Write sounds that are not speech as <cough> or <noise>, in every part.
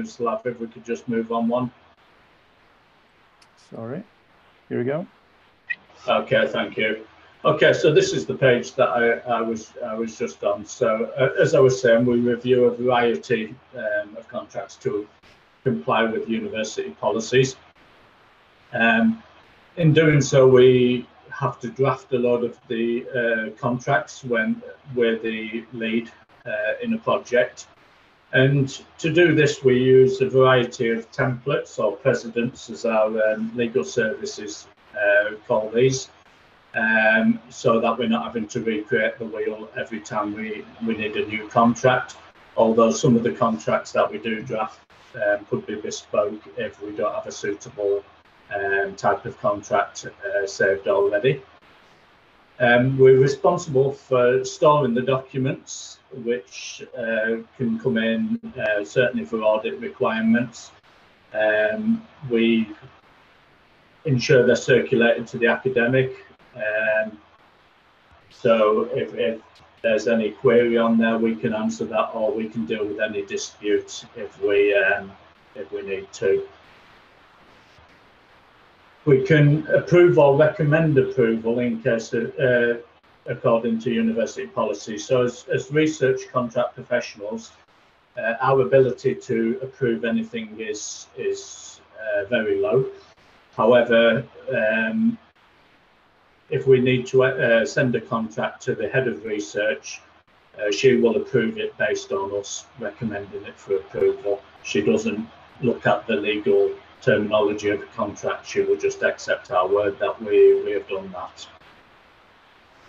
the next slide then, Miroslav, if we could just move on one. Sorry. Here we go. Okay, thank you. Okay, so this is the page that I, I was I was just on. So uh, as I was saying, we review a variety um, of contracts to comply with university policies. Um, in doing so, we have to draft a lot of the uh, contracts when we're the lead uh, in a project. And to do this, we use a variety of templates or precedents, as our um, legal services uh, call these um, so that we're not having to recreate the wheel every time we, we need a new contract. Although some of the contracts that we do draft um, could be bespoke if we don't have a suitable um, type of contract uh, saved already. Um, we're responsible for storing the documents, which uh, can come in uh, certainly for audit requirements. Um, we ensure they're circulated to the academic um, so if, if there's any query on there, we can answer that, or we can deal with any disputes if we um, if we need to. We can approve or recommend approval in case uh, according to university policy. So as, as research contract professionals, uh, our ability to approve anything is is uh, very low. However, um, if we need to uh, send a contract to the head of research, uh, she will approve it based on us recommending it for approval. She doesn't look at the legal terminology of the contract, she will just accept our word that we, we have done that.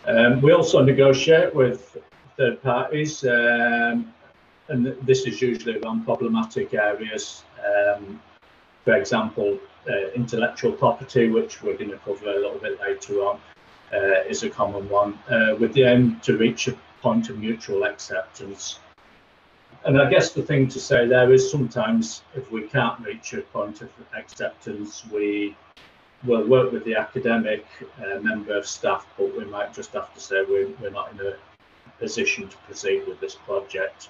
Um, we also negotiate with third parties, um, and this is usually around problematic areas. Um, for example, uh, intellectual property, which we're going to cover a little bit later on, uh, is a common one, uh, with the aim to reach a point of mutual acceptance. And I guess the thing to say there is sometimes if we can't reach a point of acceptance, we will work with the academic uh, member of staff, but we might just have to say we're, we're not in a position to proceed with this project.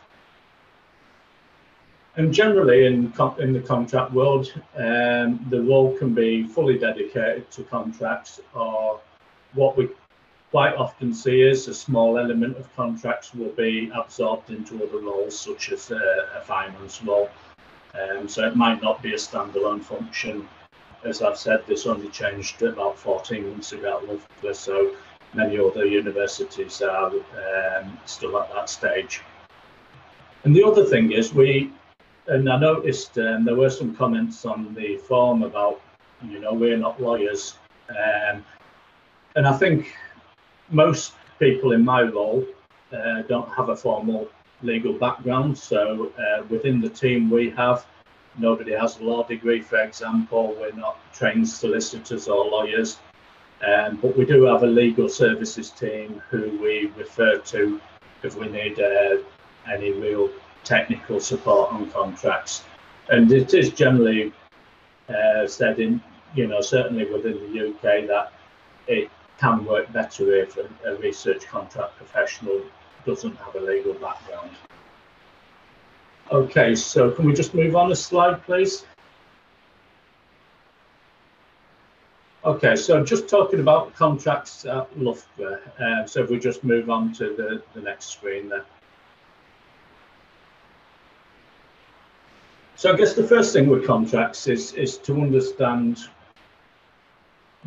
And generally in, in the contract world, um, the role can be fully dedicated to contracts or what we quite often see is a small element of contracts will be absorbed into other roles, such as a, a finance role. Um, so it might not be a standalone function. As I've said, this only changed about 14 months ago at Loughborough, so many other universities are um, still at that stage. And the other thing is we, and I noticed um, there were some comments on the form about, you know, we're not lawyers. Um, and I think most people in my role uh, don't have a formal legal background. So uh, within the team we have, nobody has a law degree, for example. We're not trained solicitors or lawyers. Um, but we do have a legal services team who we refer to if we need uh, any real technical support on contracts. And it is generally uh, said in, you know, certainly within the UK that it can work better if a, a research contract professional doesn't have a legal background. Okay, so can we just move on a slide, please? Okay, so just talking about contracts at Loughborough. Uh, so if we just move on to the, the next screen there. So I guess the first thing with contracts is, is to understand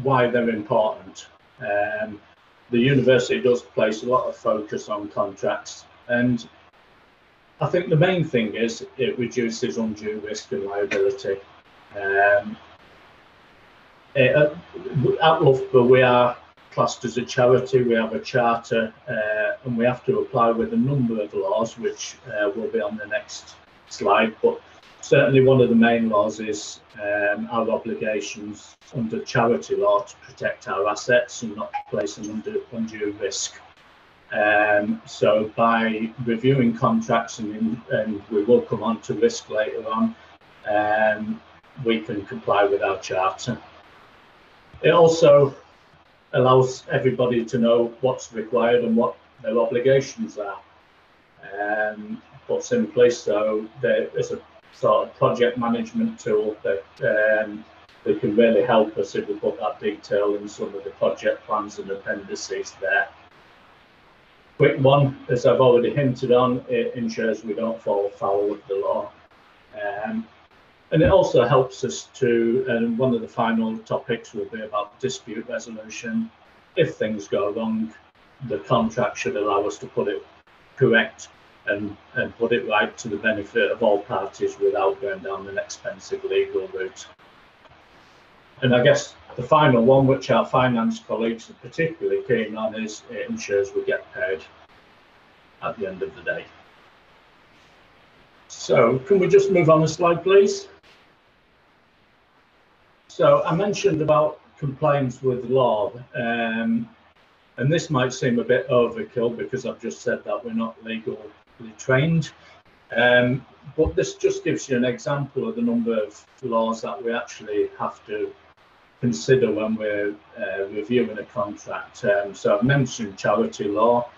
why they're important. Um, the university does place a lot of focus on contracts, and I think the main thing is it reduces undue risk and liability. Um, it, uh, at Loughborough, we are classed as a charity, we have a charter, uh, and we have to apply with a number of laws, which uh, will be on the next slide. But certainly one of the main laws is um, our obligations under charity law to protect our assets and not place them under undue risk. Um, so by reviewing contracts and, and, we will come on to risk later on, um, we can comply with our charter. It also allows everybody to know what's required and what their obligations are. Um, put simply. So there is a sort of project management tool that um, that can really help us if we put that detail in some of the project plans and appendices there. Quick one, as I've already hinted on, it ensures we don't fall foul of the law. Um, and it also helps us to, and one of the final topics will be about dispute resolution. If things go wrong, the contract should allow us to put it correct and, and put it right to the benefit of all parties without going down an expensive legal route. And I guess the final one, which our finance colleagues are particularly keen on, is it ensures we get paid at the end of the day. So can we just move on a slide, please? So I mentioned about compliance with law, um, and this might seem a bit overkill because I've just said that we're not trained. Um, but this just gives you an example of the number of laws that we actually have to consider when we're uh, reviewing a contract. Um, so I've mentioned charity law.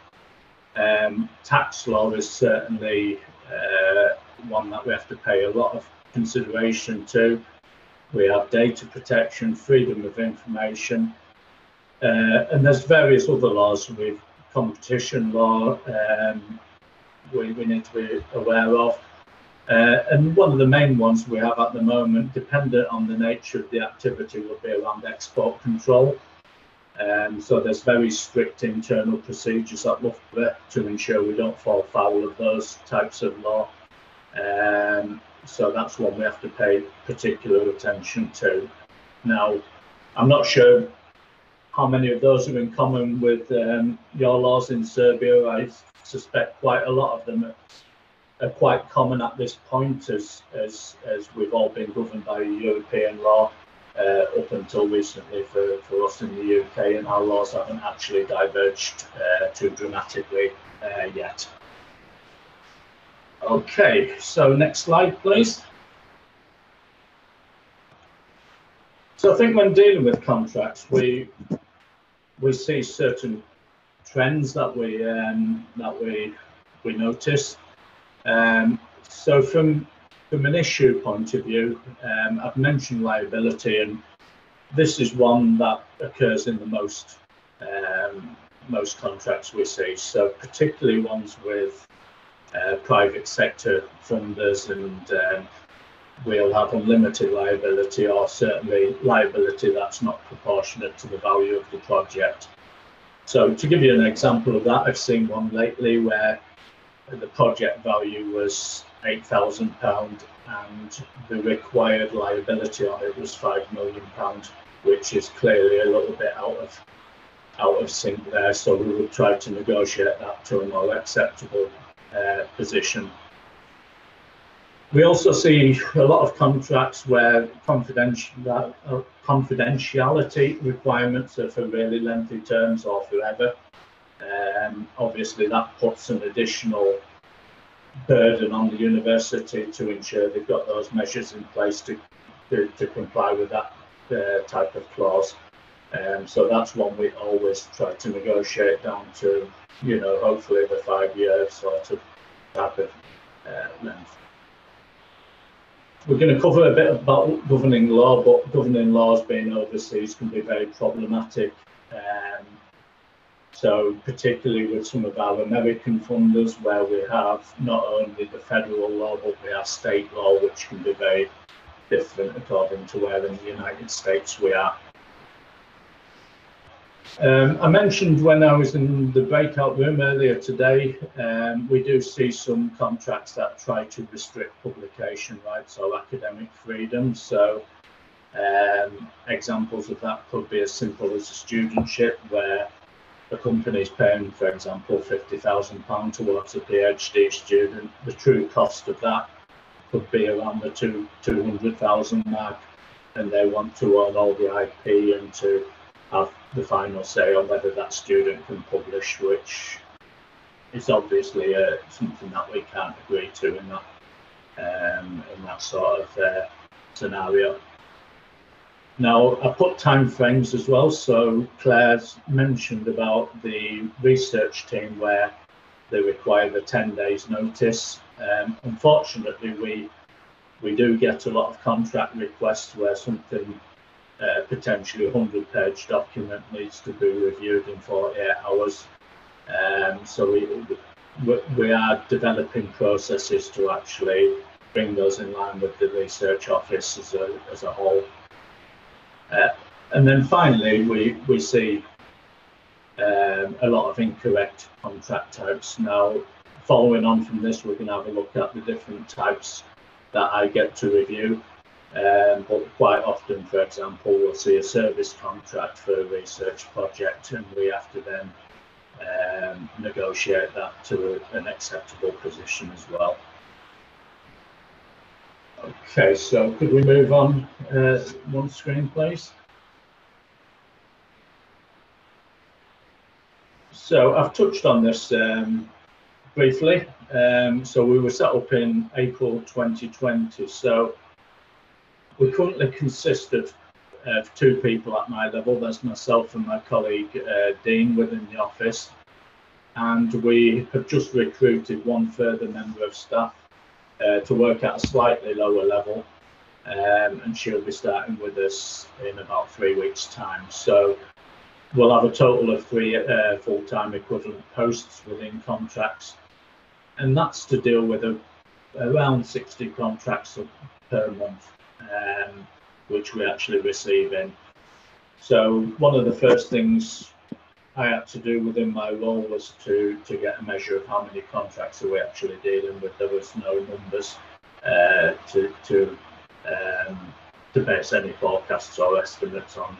Um, tax law is certainly uh, one that we have to pay a lot of consideration to. We have data protection, freedom of information, uh, and there's various other laws with competition law um, we, we need to be aware of. Uh, and one of the main ones we have at the moment, dependent on the nature of the activity, will be around export control. Um, so there's very strict internal procedures at Loughborough to ensure we don't fall foul of those types of law. Um, so that's one we have to pay particular attention to. Now, I'm not sure how many of those are in common with um, your laws in Serbia. I suspect quite a lot of them are are quite common at this point as, as, as we've all been governed by European law uh, up until recently for, for us in the UK and our laws haven't actually diverged uh, too dramatically uh, yet. Okay, so next slide please. So I think when dealing with contracts, we we see certain trends that we um, that we we notice. Um, so from from an issue point of view, um, I've mentioned liability, and this is one that occurs in the most um, most contracts we see. So particularly ones with uh, private sector funders, and um, we'll have unlimited liability, or certainly liability that's not proportionate to the value of the project. So to give you an example of that, I've seen one lately where the project value was £8,000 and the required liability on it was £5 million, which is clearly a little bit out of out of sync there. So we will try to negotiate that to a more acceptable uh, position. We also see a lot of contracts where confidential, uh, confidentiality requirements are for really lengthy terms or forever. Um, obviously, that puts an additional burden on the university to ensure they've got those measures in place to, to, to comply with that uh, type of clause. Um, so that's one we always try to negotiate down to, you know, hopefully the five year sort of type of uh, length. We're going to cover a bit about governing law, but governing laws being overseas can be very problematic. Um, so particularly with some of our American funders where we have not only the federal law, but we have state law, which can be very different according to where in the United States we are. Um, I mentioned when I was in the breakout room earlier today, um, we do see some contracts that try to restrict publication rights or academic freedom. So um, examples of that could be as simple as a studentship where a company is paying, for example, £50,000 towards a PhD student, the true cost of that could be around the two, 200,000 mark, and they want to own all the IP and to have the final say on whether that student can publish, which is obviously uh, something that we can't agree to in that um, in that sort of uh, scenario. Now, I put time frames as well. So Claire's mentioned about the research team where they require the 10 days notice. Um, unfortunately, we we do get a lot of contract requests where something uh, potentially 100 page document needs to be reviewed in 48 hours. Um, so we, we are developing processes to actually bring those in line with the research office as a, as a whole. Uh, and then finally, we, we see um, a lot of incorrect contract types. Now, following on from this, we're going to have a look at the different types that I get to review. Um, but quite often, for example, we'll see a service contract for a research project, and we have to then um, negotiate that to a, an acceptable position as well. Okay, so could we move on uh, one screen, please? So I've touched on this um, briefly. Um, so we were set up in April 2020. So we currently consist of, of two people at my level. There's myself and my colleague uh, Dean within the office. And we have just recruited one further member of staff uh, to work at a slightly lower level. Um, and she'll be starting with us in about three weeks' time. So we'll have a total of three uh, full-time equivalent posts within contracts, and that's to deal with a, around 60 contracts per month um, which we actually receive in. So one of the first things I had to do within my role was to to get a measure of how many contracts are we actually dealing with. There was no numbers uh, to to um, to base any forecasts or estimates on.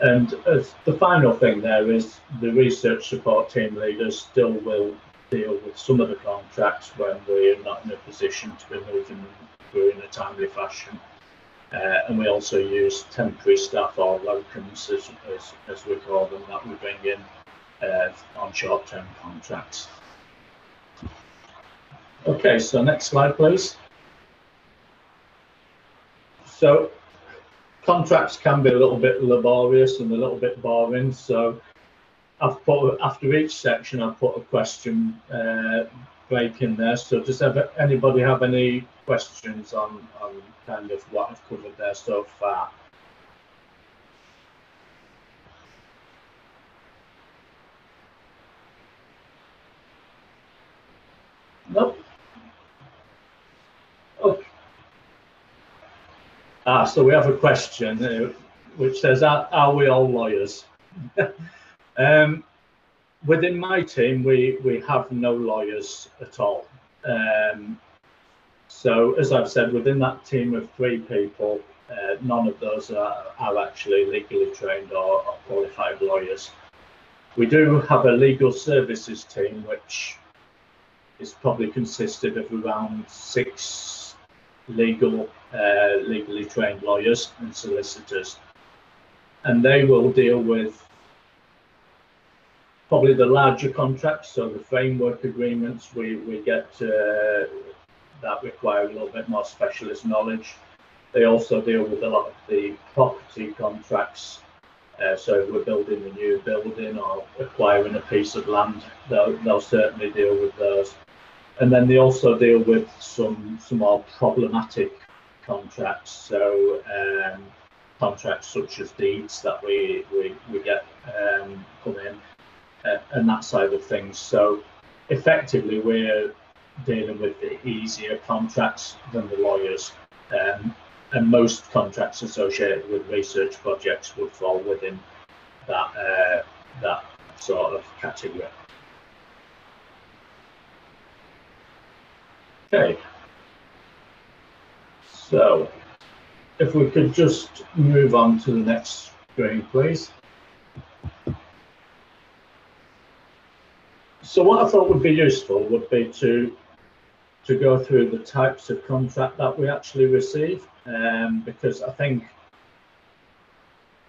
And as the final thing there is the research support team leaders still will deal with some of the contracts when we are not in a position to be moving them through in a timely fashion. Uh, and we also use temporary staff or locums, as, as, as we call them, that we bring in uh, on short-term contracts. Okay, so next slide, please. So contracts can be a little bit laborious and a little bit boring. So I've put after each section, I've put a question uh, break in there. So does ever, anybody have any questions on, on kind of what I've covered there so far? Nope. Okay. Ah, so we have a question uh, which says, are, are we all lawyers? <laughs> um, within my team, we, we have no lawyers at all. Um, so, as I've said, within that team of three people, uh, none of those are, are actually legally trained or, or, qualified lawyers. We do have a legal services team, which is probably consisted of around six legal, uh, legally trained lawyers and solicitors, and they will deal with probably the larger contracts, so the framework agreements, we, we get uh, that require a little bit more specialist knowledge. They also deal with a lot of the property contracts. Uh, so if we're building a new building or acquiring a piece of land, they'll, they'll certainly deal with those. And then they also deal with some some more problematic contracts. So um, contracts such as deeds that we we, we get um, come in and that side of things. So effectively, we're dealing with the easier contracts than the lawyers. Um, and most contracts associated with research projects would fall within that uh, that sort of category. Okay. So if we could just move on to the next screen, please. So what I thought would be useful would be to to go through the types of contract that we actually receive, um, because I think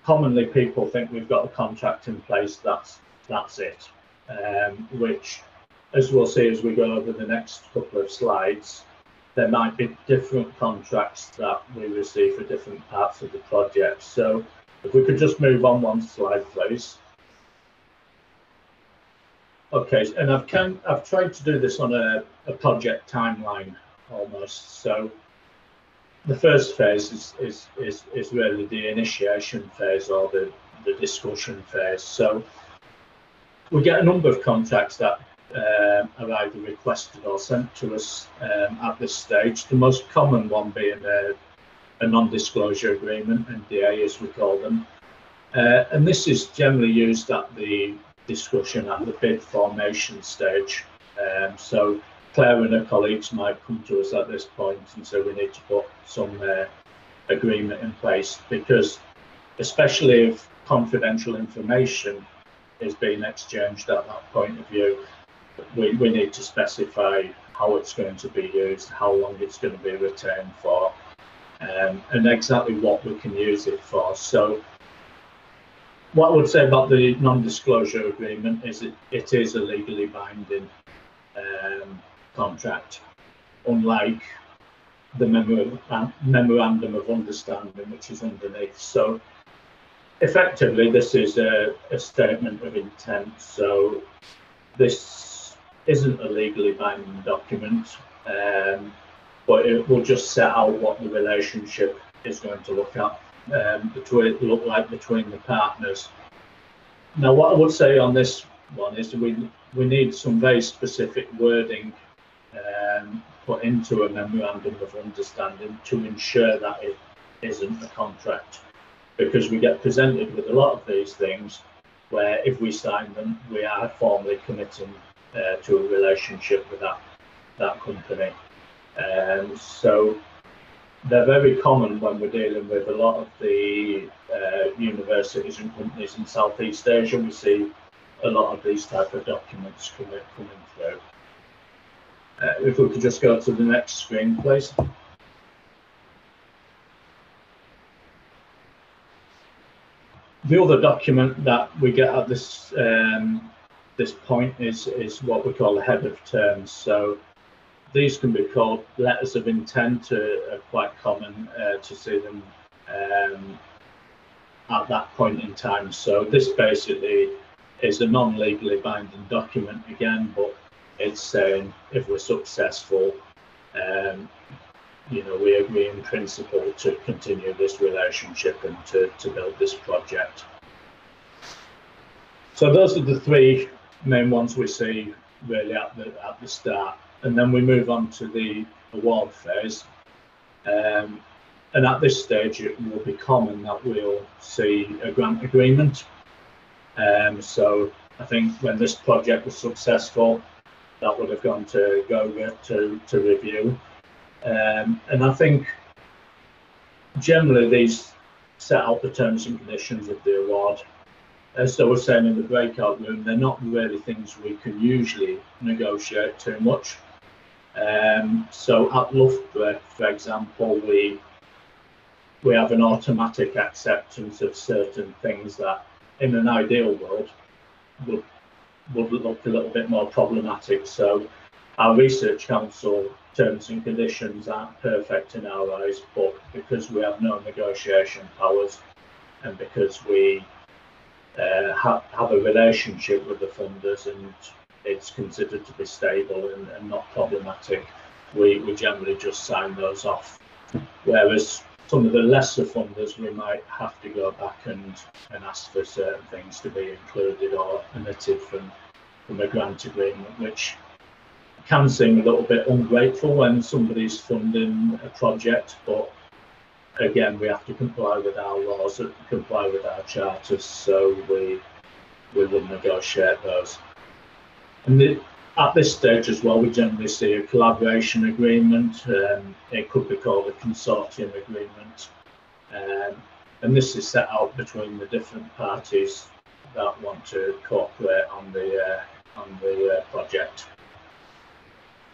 commonly people think we've got a contract in place. That's that's it. Um, which, as we'll see as we go over the next couple of slides, there might be different contracts that we receive for different parts of the project. So if we could just move on one slide, please. Okay, and I've can I've tried to do this on a, a project timeline almost. So the first phase is, is is is really the initiation phase or the the discussion phase. So we get a number of contracts that um, are either requested or sent to us um, at this stage. The most common one being a, a non-disclosure agreement, NDA as we call them. Uh, and this is generally used at the discussion at the bid formation stage. Um, so Claire and her colleagues might come to us at this point and say we need to put some uh, agreement in place because especially if confidential information is being exchanged at that point of view, we, we need to specify how it's going to be used, how long it's going to be retained for, um, and exactly what we can use it for. So what I would say about the non-disclosure agreement is it, it is a legally binding um, contract, unlike the memorandum of understanding which is underneath. So effectively, this is a, a statement of intent. So this isn't a legally binding document, um, but it will just set out what the relationship is going to look at um, between look like between the partners. Now, what I would say on this one is we we need some very specific wording um, put into a memorandum of understanding to ensure that it isn't a contract, because we get presented with a lot of these things where if we sign them, we are formally committing uh, to a relationship with that that company. Um, so they're very common when we're dealing with a lot of the uh, universities and companies in Southeast Asia. We see a lot of these type of documents coming, coming through. Uh, if we could just go to the next screen, please. The other document that we get at this um, this point is is what we call a head of terms. So these can be called letters of intent, are, are quite common uh, to see them um, at that point in time. So this basically is a non-legally binding document again, but it's saying if we're successful, um, you know, we agree in principle to continue this relationship and to, to build this project. So those are the three main ones we see really at the at the start and then we move on to the award phase. Um, and at this stage, it will be common that we'll see a grant agreement. Um, so I think when this project was successful, that would have gone to GOGA to, to review. Um, and I think generally these set out the terms and conditions of the award. As I was saying in the breakout room, they're not really things we can usually negotiate too much. Um, so at Loughborough, for example, we we have an automatic acceptance of certain things that, in an ideal world, would would look a little bit more problematic. So our research council terms and conditions aren't perfect in our eyes, but because we have no negotiation powers and because we uh, have, have a relationship with the funders and it's considered to be stable and, and not problematic, we, we generally just sign those off. Whereas some of the lesser funders, we might have to go back and, and ask for certain things to be included or omitted from, from a grant agreement, which can seem a little bit ungrateful when somebody's funding a project, but again, we have to comply with our laws, and comply with our charters, so we we will negotiate those. And the, at this stage as well, we generally see a collaboration agreement. Um, it could be called a consortium agreement. Um, and this is set out between the different parties that want to cooperate on the uh, on the uh, project.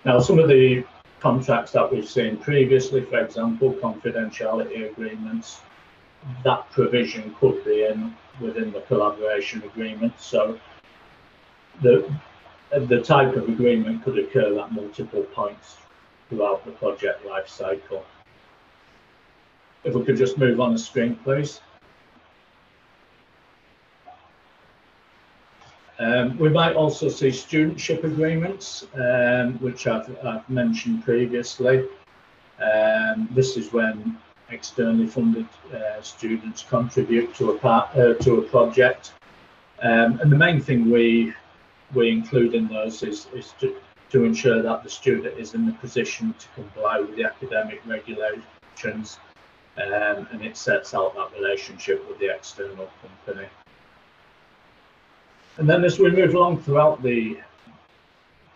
Now, some of the contracts that we've seen previously, for example, confidentiality agreements, that provision could be in within the collaboration agreement. So the the type of agreement could occur at multiple points throughout the project life cycle. If we could just move on the screen, please. Um, we might also see studentship agreements, um, which I've, I've, mentioned previously. Um, this is when externally funded uh, students contribute to a part, uh, to a project, um, and the main thing we we include in those is, is to, to ensure that the student is in the position to comply with the academic regulations, um, and it sets out that relationship with the external company. And then as we move along throughout the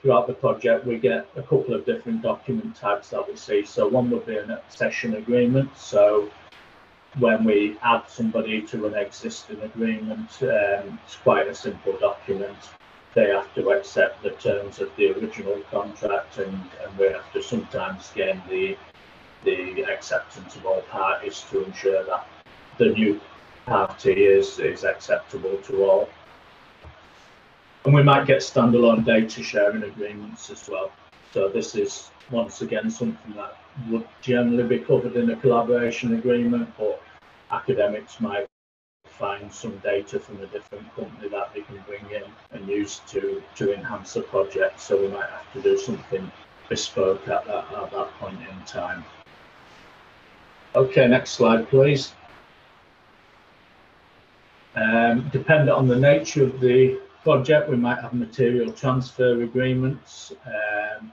throughout the project, we get a couple of different document types that we see. So one would be an accession agreement. So when we add somebody to an existing agreement, um, it's quite a simple document. They have to accept the terms of the original contract, and, and we have to sometimes gain the the acceptance of all parties to ensure that the new party is is acceptable to all. And we might get standalone data sharing agreements as well. So this is once again something that would generally be covered in a collaboration agreement, but academics might find some data from a different company that they can bring in and use to to enhance the project. So we might have to do something bespoke at that at that point in time. Okay, next slide, please. Um, dependent on the nature of the project, we might have material transfer agreements. Um,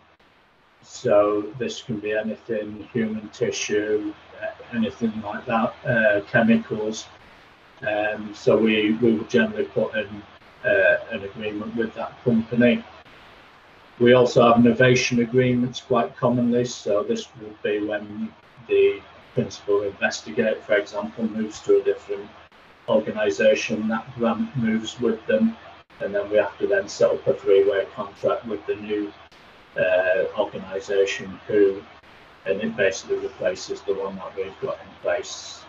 so this can be anything, human tissue, uh, anything like that, uh, chemicals. Um, so we, we would generally put in uh, an agreement with that company. We also have novation agreements quite commonly. So this would be when the principal investigator, for example, moves to a different organisation, that grant moves with them and then we have to then set up a three-way contract with the new uh, organisation who, and it basically replaces the one that we've got in place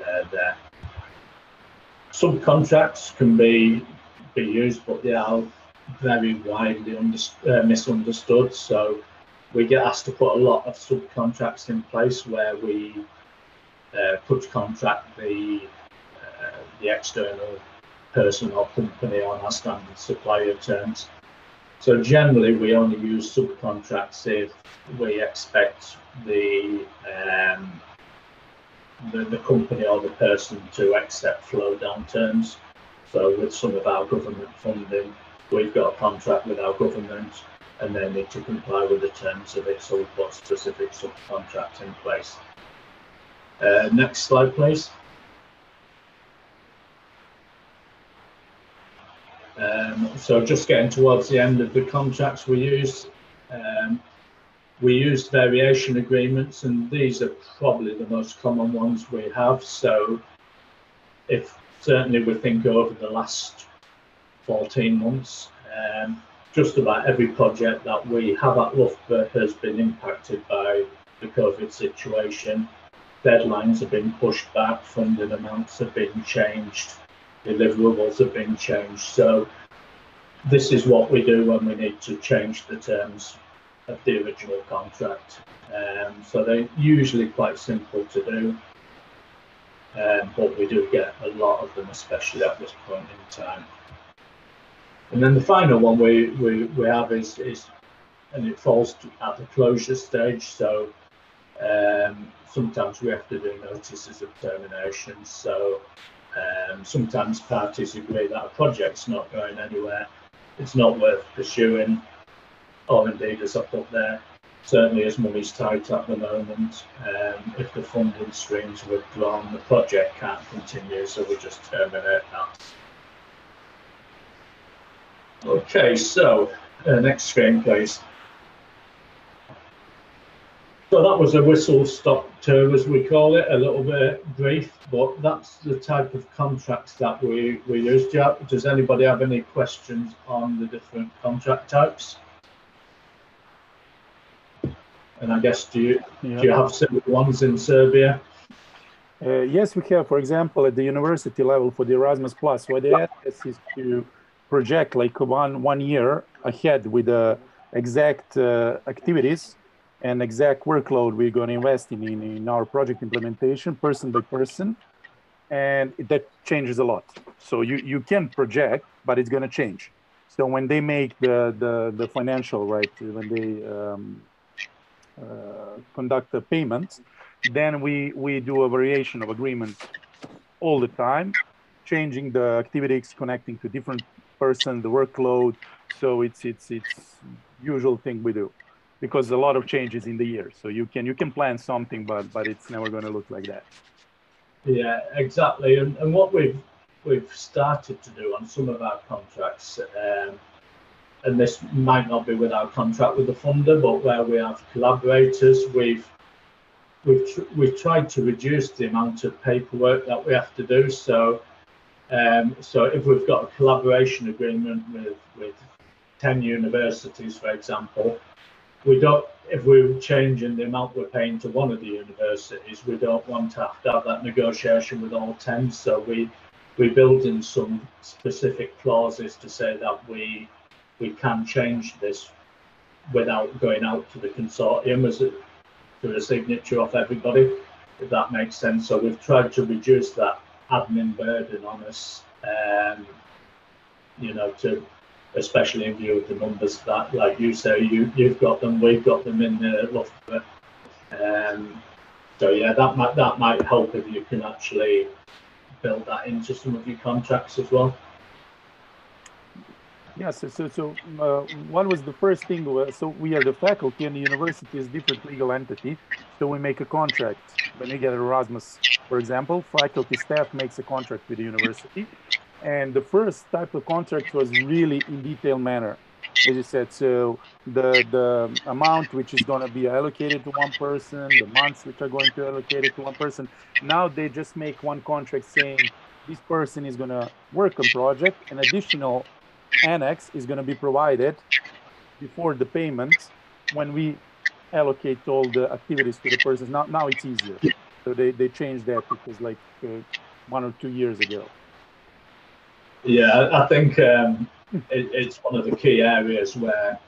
uh, there. Subcontracts can be be used, but they are very widely under, uh, misunderstood. So we get asked to put a lot of subcontracts in place where we uh, contract the uh, the external person or company on our standard supplier terms. So generally, we only use subcontracts if we expect the um, the, the company or the person to accept flow down terms. So with some of our government funding, we've got a contract with our government and they need to comply with the terms of it. So we've got specific subcontracts in place. Uh, next slide, please. Um, so just getting towards the end of the contracts we use, um, we used variation agreements and these are probably the most common ones we have. So if certainly we think over the last 14 months, um, just about every project that we have at Loughborough has been impacted by the COVID situation. Deadlines have been pushed back, funding amounts have been changed, deliverables have been changed. So this is what we do when we need to change the terms of the original contract. Um, so they're usually quite simple to do, um, but we do get a lot of them, especially at this point in time. And then the final one we, we, we have is, is, and it falls at the closure stage. So um, sometimes we have to do notices of termination. So um, sometimes parties agree that a project's not going anywhere, it's not worth pursuing, or indeed, as I put there, certainly as money's tight at the moment, um, if the funding streams withdrawn, the project can't continue, so we just terminate that. Okay, so uh, next screen, please. So that was a whistle stop tour, as we call it, a little bit brief, but that's the type of contracts that we, we use. Does anybody have any questions on the different contract types? And I guess, do you, yeah. do you have similar ones in Serbia? Uh, yes, we have, for example, at the university level for the Erasmus Plus, what they ask us is to project like one, one year ahead with the exact uh, activities and exact workload we're going to invest in, in, in our project implementation, person by person. and that changes a lot. So you, you can project, but it's going to change. So when they make the, the, the financial, right, when they um, uh, conduct the payments, then we, we do a variation of agreement all the time, changing the activities, connecting to different person, the workload. So it's, it's, it's usual thing we do because a lot of changes in the year. So you can, you can plan something, but, but it's never going to look like that. Yeah, exactly. And, and what we've we've started to do on some of our contracts, um, and this might not be with our contract with the funder, but where we have collaborators, we've we've tr- we've tried to reduce the amount of paperwork that we have to do. So, um, so if we've got a collaboration agreement with with ten universities, for example, we don't if we're changing the amount we're paying to one of the universities, we don't want to have to have that negotiation with all 10. So we we build in some specific clauses to say that we we can change this without going out to the consortium as a, to a signature of everybody, if that makes sense. So we've tried to reduce that admin burden on us, um, you know, to especially in view of the numbers that, like you say, you you've got them, we've got them in the Loughborough. Um, so yeah, that might that might help if you can actually build that into some of your contracts as well. Yes, so, so, uh, what was the first thing? So we are the faculty and the university is different legal entity. So we make a contract. When we get Erasmus, for example, faculty staff makes a contract with the university and the first type of contract was really in detailed manner as you said so the the amount which is going to be allocated to one person the months which are going to allocate allocated to one person now they just make one contract saying this person is going to work on project an additional annex is going to be provided before the payment when we allocate all the activities to the persons. now now it's easier so they they changed that because like uh, one or two years ago yeah, I think um, it, it's one of the key areas where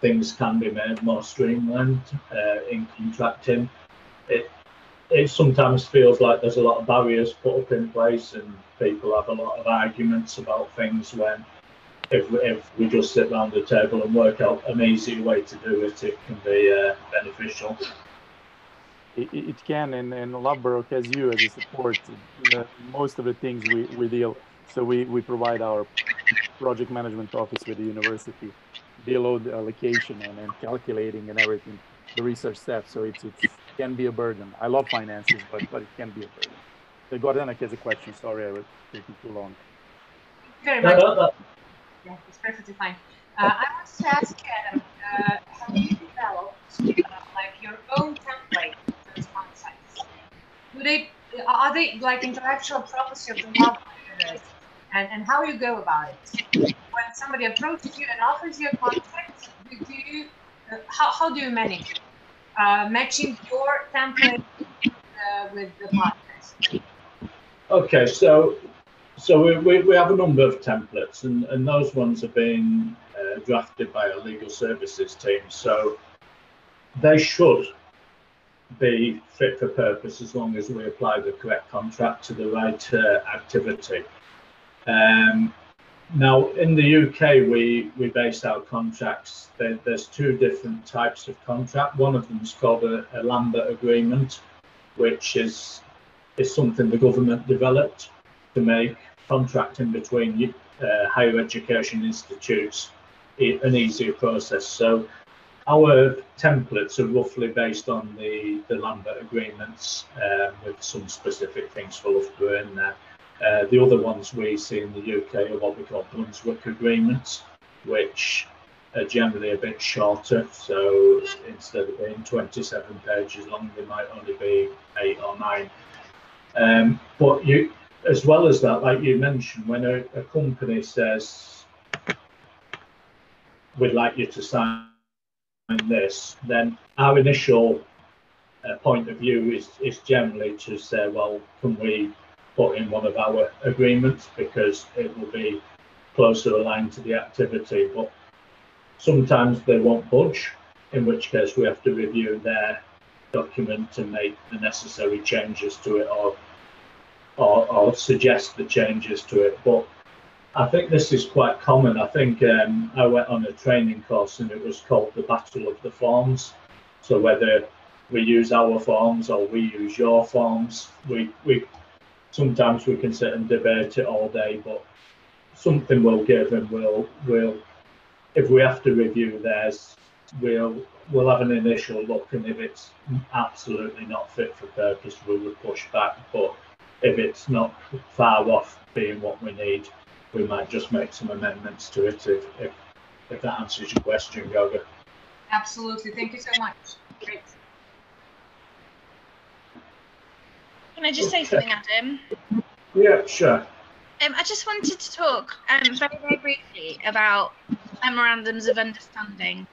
things can be made more streamlined uh, in contracting. It it sometimes feels like there's a lot of barriers put up in place, and people have a lot of arguments about things. When if we, if we just sit around the table and work out an easy way to do it, it can be uh, beneficial. It, it, can, and, and Loughborough has you as a support. Uh, most of the things we, we deal so we, we provide our project management office with the university, the load allocation and, and calculating and everything, the research staff. So it's, it can be a burden. I love finances, but, but it can be a burden. So Gordana has a question. Sorry, I was taking too long. Very much. Yeah, it's perfectly fine. Uh, I want to ask Adam, uh, have you developed uh, like your own template for those concepts? Do they are they like intellectual property of the model? and, and how you go about it. When somebody approaches you and offers you a contract, do you, uh, how, how do you manage? Uh, matching your template uh, with the partners? Okay, so so we, we, we have a number of templates, and, and those ones are being uh, drafted by our legal services team. So they should be fit for purpose as long as we apply the correct contract to the right uh, activity. Um, now, in the UK, we, we base our contracts. There, there's two different types of contract. One of them is called a, a Lambert Agreement, which is is something the government developed to make contracting between uh, higher education institutes an easier process. So our templates are roughly based on the, the Lambert agreements um, with some specific things for Loughborough in there. Uh, the other ones we see in the UK are what we call Brunswick agreements, which are generally a bit shorter. So instead of being 27 pages long, they might only be eight or nine. Um, but you, as well as that, like you mentioned, when a, a company says we'd like you to sign this, then our initial uh, point of view is, is generally to say, well, can we put in one of our agreements because it will be closer aligned to the activity. But sometimes they won't budge, in which case we have to review their document and make the necessary changes to it or or, or suggest the changes to it. But I think this is quite common. I think um, I went on a training course and it was called the Battle of the Forms. So whether we use our forms or we use your forms, we, we sometimes we can sit and debate it all day, but something we'll give and we'll we'll if we have to review theirs, we'll we'll have an initial look and if it's absolutely not fit for purpose, we will push back. But if it's not far off being what we need, we might just make some amendments to it if, if, if that answers your question, Yoga. Absolutely. Thank you so much. Great. Can I just say something, Adam? Yeah, sure. Um, I just wanted to talk um, very, very briefly about memorandums of understanding.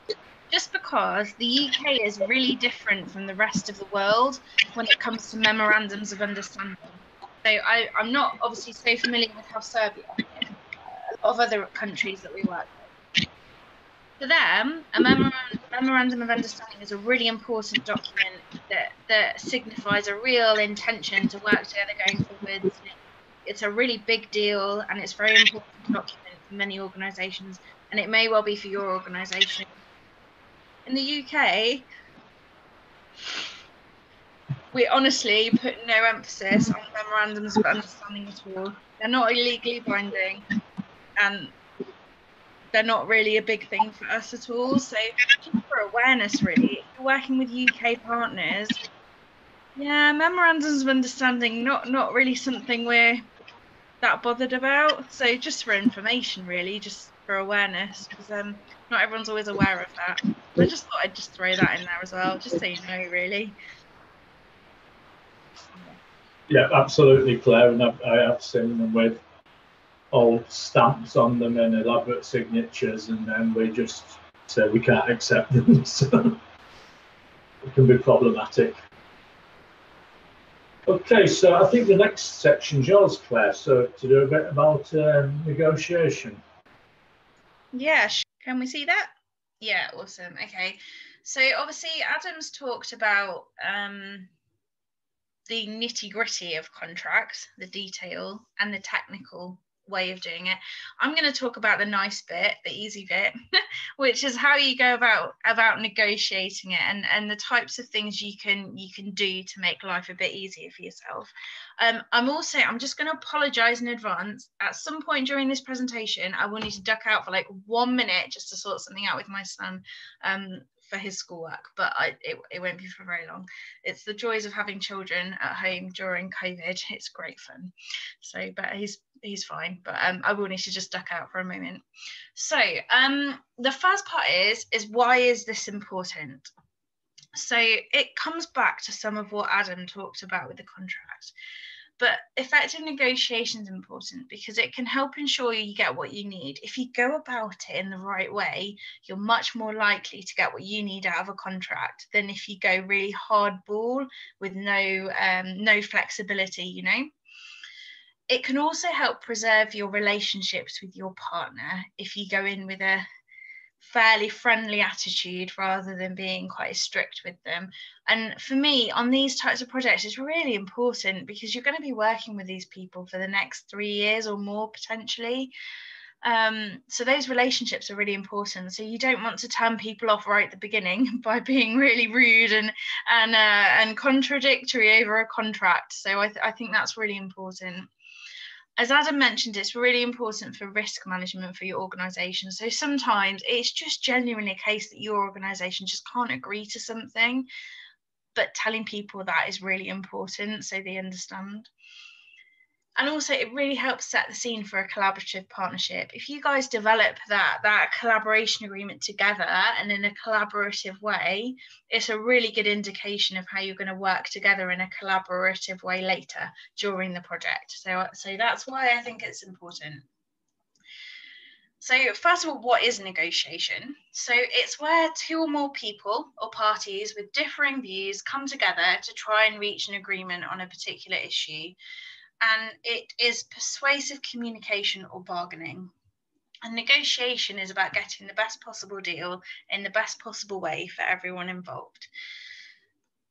Just because the UK is really different from the rest of the world when it comes to memorandums of understanding. So I, I'm not obviously so familiar with how Serbia a lot of other countries that we work with. For them, a memorandum, memorandum of understanding is a really important document that, that signifies a real intention to work together going forwards. It's a really big deal and it's very important document for many organisations, and it may well be for your organisation. In the UK, we honestly put no emphasis on memorandums of understanding at all. They're not legally binding, and they're not really a big thing for us at all. So, just for awareness, really, if you're working with UK partners, yeah, memorandums of understanding not not really something we're that bothered about. So, just for information, really, just for awareness, because um, not everyone's always aware of that. I just thought I'd just throw that in there as well, just so you know, really. Yeah, absolutely, Claire, and I've, I have seen them with old stamps on them and elaborate signatures, and then we just say we can't accept them. <laughs> so it can be problematic. Okay, so I think the next section's yours, Claire. So to do a bit about um, negotiation. Yeah, can we see that? Yeah, awesome. Okay, so obviously Adam's talked about um, the nitty gritty of contracts, the detail, and the technical way of doing it. I'm going to talk about the nice bit, the easy bit, <laughs> which is how you go about about negotiating it and and the types of things you can you can do to make life a bit easier for yourself. Um, I'm also I'm just going to apologize in advance. At some point during this presentation, I will need to duck out for like one minute just to sort something out with my son. Um, for his schoolwork, but I, it, it won't be for very long. It's the joys of having children at home during COVID. <laughs> It's great fun. So, but he's he's fine, but um, I will need to just duck out for a moment. So, um, the first part is is why is this important? So it comes back to some of what Adam talked about with the contract. But effective negotiation is important because it can help ensure you get what you need. If you go about it in the right way, you're much more likely to get what you need out of a contract than if you go really hardball with no um, no flexibility. You know. It can also help preserve your relationships with your partner if you go in with a fairly friendly attitude rather than being quite strict with them. And for me, on these types of projects, it's really important because you're going to be working with these people for the next three years or more potentially. Um, so those relationships are really important. So you don't want to turn people off right at the beginning <laughs> by being really rude and and uh, and contradictory over a contract. So I, th- I think that's really important as Adam mentioned, it's really important for risk management for your organization. So sometimes it's just genuinely a case that your organization just can't agree to something, but telling people that is really important so they understand and also it really helps set the scene for a collaborative partnership. If you guys develop that that collaboration agreement together and in a collaborative way it's a really good indication of how you're going to work together in a collaborative way later during the project. So uh, so that's why i think it's important. So first of all what is negotiation? So it's where two or more people or parties with differing views come together to try and reach an agreement on a particular issue and it is persuasive communication or bargaining. And negotiation is about getting the best possible deal in the best possible way for everyone involved.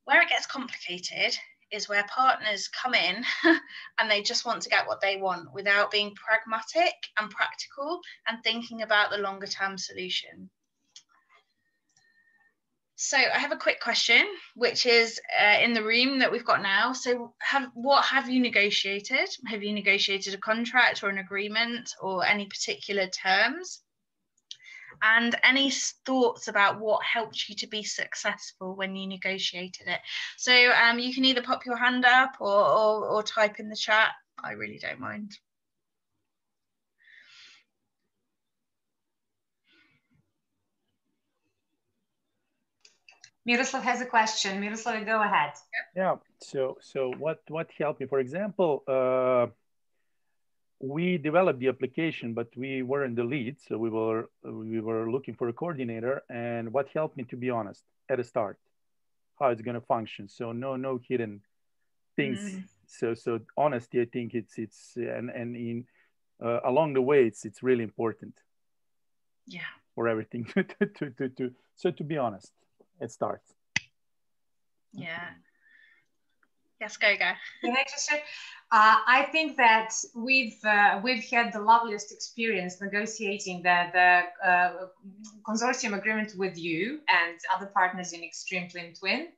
Where it gets complicated is where partners come in <laughs> and they just want to get what they want without being pragmatic and practical and thinking about the longer term solution. So I have a quick question, which is uh, in the room that we've got now. So have, what have you negotiated? Have you negotiated a contract or an agreement or any particular terms? and any thoughts about what helped you to be successful when you negotiated it. So um, you can either pop your hand up or, or, or type in the chat. I really don't mind. Miroslav has a question. Miroslav, go ahead. Yeah. So, so what what helped me? For example, uh, we developed the application, but we were in the lead, so we were we were looking for a coordinator. And what helped me, to be honest, at the start, how it's going to function. So no no hidden things. Mm. So so honesty, I think it's it's and and in uh, along the way, it's it's really important. Yeah. For everything <laughs> to, to, to, to so to be honest, it starts. Yeah. Yes, go go. Can I just say, uh, I think that we've uh, we've had the loveliest experience negotiating the the uh, consortium agreement with you and other partners in EXtremeClimTwin,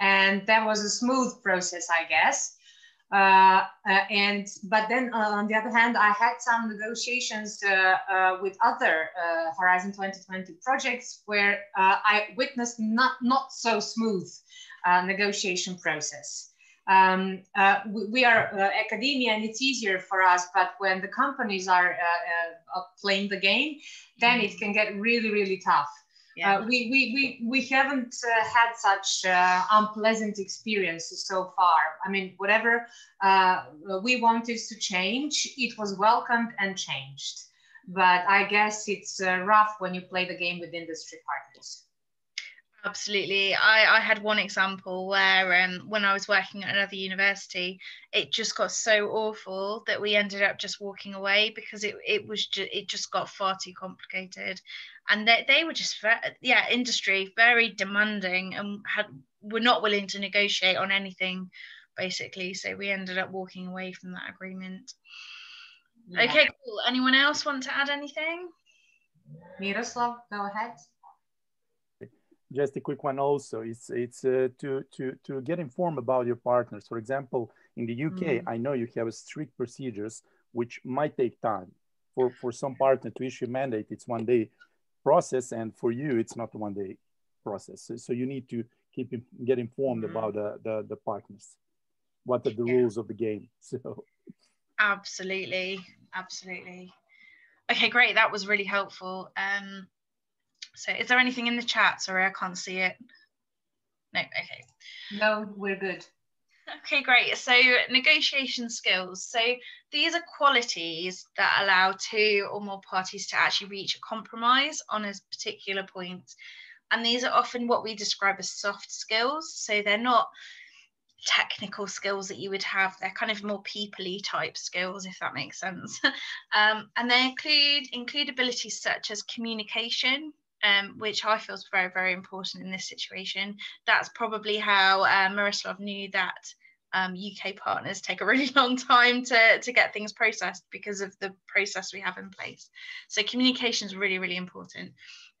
and that was a smooth process, I guess. Uh, uh, and but then uh, on the other hand, I had some negotiations with other Horizon 2020 projects where I witnessed not not so smooth negotiation process. Um, uh, we, we, are uh, academia and it's easier for us but when the companies are uh, uh playing the game then it can get really really tough yeah. Uh, we, we, we, we haven't uh, had such unpleasant experiences so far i mean whatever we wanted to change it was welcomed and changed but i guess it's rough when you play the game with industry partners Absolutely. I, I had one example where um, when I was working at another university, it just got so awful that we ended up just walking away because it, it was just, it just got far too complicated. And they, they were just, yeah, industry, very demanding and had were not willing to negotiate on anything, basically. So we ended up walking away from that agreement. Yeah. Okay, cool. Anyone else want to add anything? Miroslav, go ahead just a quick one also it's it's uh, to to to get informed about your partners for example in the uk mm. i know you have strict procedures which might take time for for some partner to issue a mandate it's one day process and for you it's not a one day process so, so you need to keep get informed mm. about the, the, the partners what are the yeah. rules of the game <laughs> so absolutely absolutely okay great that was really helpful um so is there anything in the chat? Sorry, I can't see it. No, okay. No, we're good. Okay, great. So negotiation skills. So these are qualities that allow two or more parties to actually reach a compromise on a particular point. And these are often what we describe as soft skills. So they're not technical skills that you would have. They're kind of more peoply type skills, if that makes sense. <laughs> um, and they include include abilities such as communication, um, which I feel is very, very important in this situation. That's probably how uh, Miroslav knew that um, UK partners take a really <laughs> long time to, to get things processed because of the process we have in place. So communication is really, really important.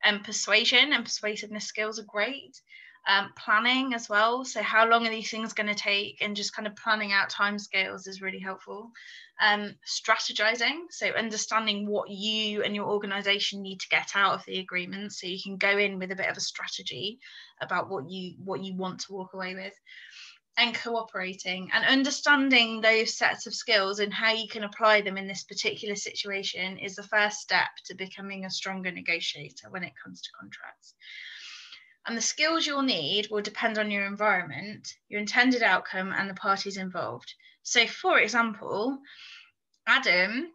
And persuasion and persuasiveness skills are great um, planning as well. So how long are these things going to take, and just kind of planning out timescales is really helpful. Um, strategizing, so understanding what you and your organization need to get out of the agreement, so you can go in with a bit of a strategy about what you what you want to walk away with and cooperating and understanding those sets of skills and how you can apply them in this particular situation is the first step to becoming a stronger negotiator when it comes to contracts. And the skills you'll need will depend on your environment, your intended outcome, and the parties involved. So, for example, Adam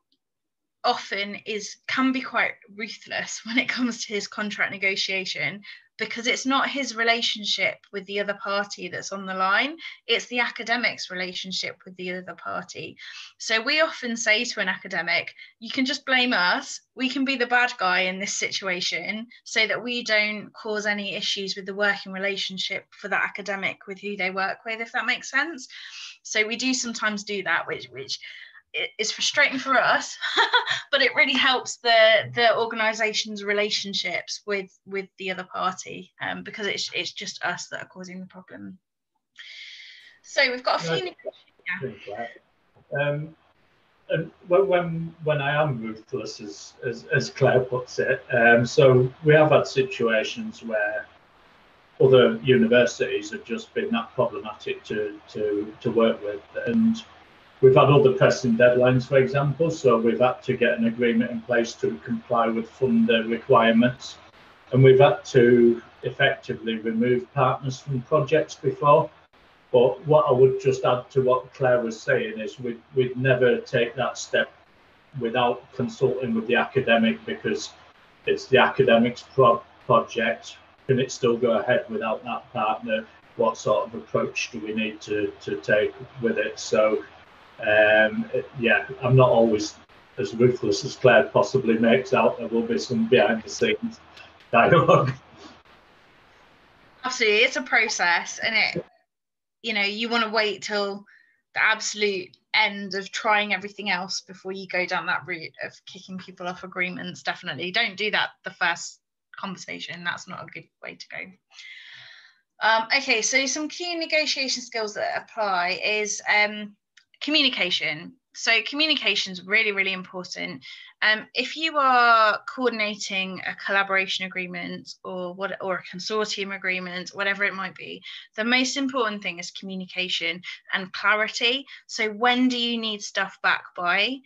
often is can be quite ruthless <laughs> when it comes to his contract negotiation because it's not his relationship with the other party that's on the line, it's the academic's relationship with the other party. So we often say to an academic, you can just blame us, we can be the bad guy in this situation so that we don't cause any issues with the working relationship for that academic with who they work with, if that makes sense. So we do sometimes do that, which which it's frustrating for us <laughs> but it really helps the the organization's relationships with with the other party um, because it's it's just us that are causing the problem. So we've got a few yeah. um, and when when I am ruthless, as as, as Claire puts it, um, so we have had situations where other universities have just been that problematic to to to work with, and We've had other pressing deadlines, for example, so we've had to get an agreement in place to comply with funder requirements. And we've had to effectively remove partners from projects before. But what I would just add to what Claire was saying is we'd, we'd never take that step without consulting with the academic because it's the academic's pro- project. Can it still go ahead without that partner? What sort of approach do we need to, to take with it? So um, yeah, I'm not always as ruthless as Claire possibly makes out. There will be some behind the scenes dialogue. Absolutely, it's a process, and it, you know, you want to wait till the absolute end of trying everything else before you go down that route of kicking people off agreements. Definitely, don't do that the first conversation. That's not a good way to go. Um, okay, so some key negotiation skills that apply is um, communication. So communication is really, really important. Um, if you are coordinating a collaboration agreement or what or a consortium agreement, whatever it might be, the most important thing is communication and clarity. So when do you need stuff back by?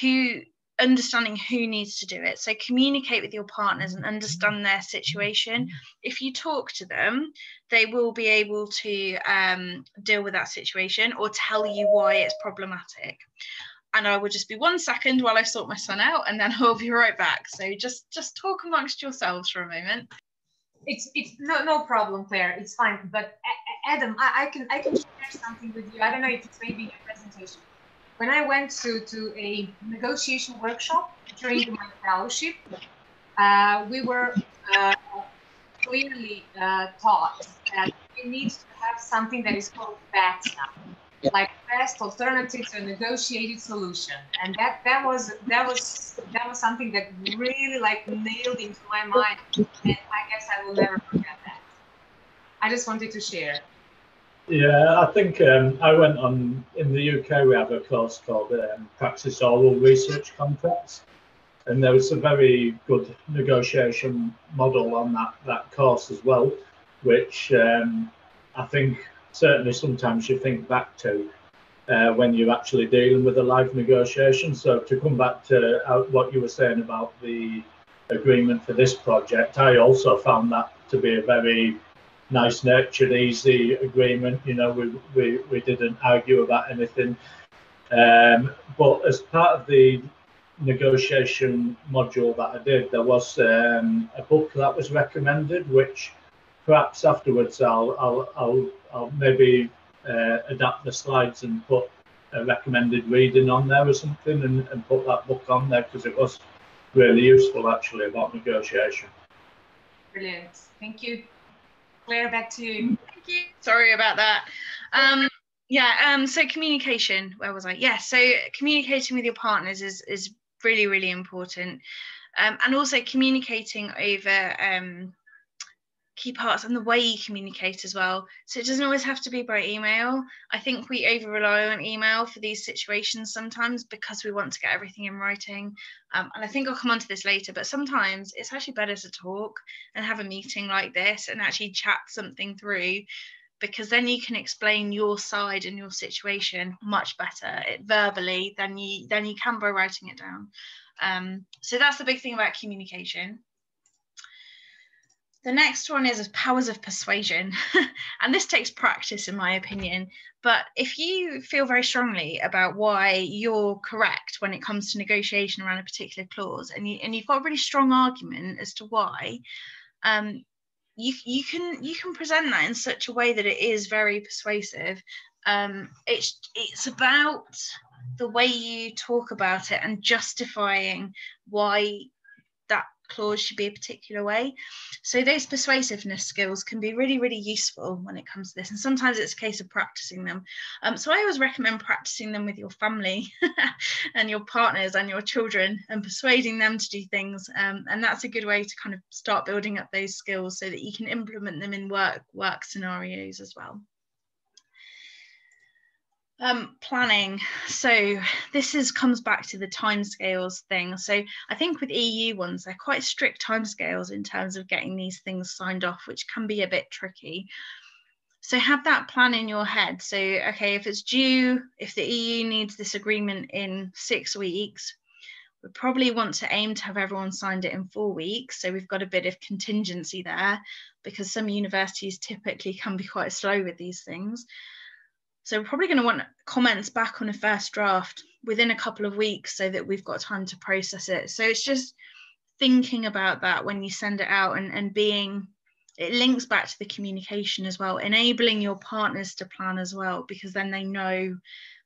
Who understanding who needs to do it. So communicate with your partners and understand their situation. If you talk to them, they will be able to um, deal with that situation or tell you why it's problematic. And I will just be one second while I sort my son out, and then <laughs> I'll be right back. So just just talk amongst yourselves for a moment. It's it's no no problem, Claire. It's fine. But Adam, I, I can I can share something with you. I don't know if it's maybe your presentation when I went to, to a negotiation workshop during my fellowship, uh, we were uh, clearly uh, taught that we need to have something that is called BATNA, like best alternative to a negotiated solution. And that, that was that was that was something that really like nailed into my mind, and I guess I will never forget that. I just wanted to share. Yeah, I think um, I went on in the UK. We have a course called um, Praxis Auril Research Contracts, and there was a very good negotiation model on that that course as well, which um, I think certainly sometimes you think back to uh, when you're actually dealing with a live negotiation. So to come back to uh, what you were saying about the agreement for this project, I also found that to be a very nice, nurtured, easy agreement. You know, we, we, we didn't argue about anything. Um, but as part of the negotiation module that I did, there was um, a book that was recommended, which perhaps afterwards I'll, I'll, I'll, I'll maybe uh, adapt the slides and put a recommended reading on there or something and, and put that book on there because it was really useful actually about negotiation. Brilliant. Thank you. Claire, back to you. Thank you. Sorry about that. Um, yeah, um, so communication, where was I? Yeah, so communicating with your partners is, is really, really important. Um, and also communicating over um, key parts and the way you communicate as well. So it doesn't always have to be by email. I think we over rely on email for these situations sometimes because we want to get everything in writing. Um, and I think I'll come on to this later, but sometimes it's actually better to talk and have a meeting like this and actually chat something through because then you can explain your side and your situation much better verbally than you than you can by writing it down. Um, so that's the big thing about communication. The next one is powers of persuasion. <laughs> and this takes practice, in my opinion. But if you feel very strongly about why you're correct when it comes to negotiation around a particular clause, and, you, and you've got a really strong argument as to why, um, you you can you can present that in such a way that it is very persuasive um, it's it's about the way you talk about it and justifying why clause should be a particular way. So those persuasiveness skills can be really, really useful when it comes to this. And sometimes it's a case of practicing them. Um, so I always recommend practicing them with your family <laughs> and your partners and your children and persuading them to do things. Um, and that's a good way to kind of start building up those skills so that you can implement them in work work scenarios as well. Um, planning. So this is comes back to the timescales thing. So I think with EU ones, they're quite strict timescales in terms of getting these things signed off, which can be a bit tricky. So have that plan in your head. So okay, if it's due, if the EU needs this agreement in six weeks, we probably want to aim to have everyone signed it in four weeks. So we've got a bit of contingency there because some universities typically can be quite slow with these things. So we're probably going to want comments back on a first draft within a couple of weeks so that we've got time to process it. So it's just thinking about that when you send it out and, and being, it links back to the communication as well, enabling your partners to plan as well, because then they know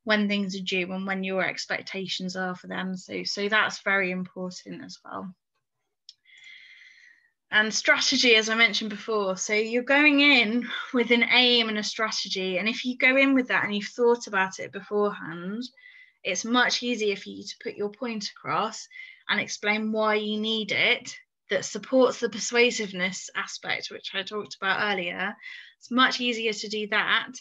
when things are due and when your expectations are for them. So, so that's very important as well and strategy as i mentioned before. So you're going in with an aim and a strategy and if you go in with that and you've thought about it beforehand it's much easier for you to put your point across and explain why you need it that supports the persuasiveness aspect which i talked about earlier. It's much easier to do that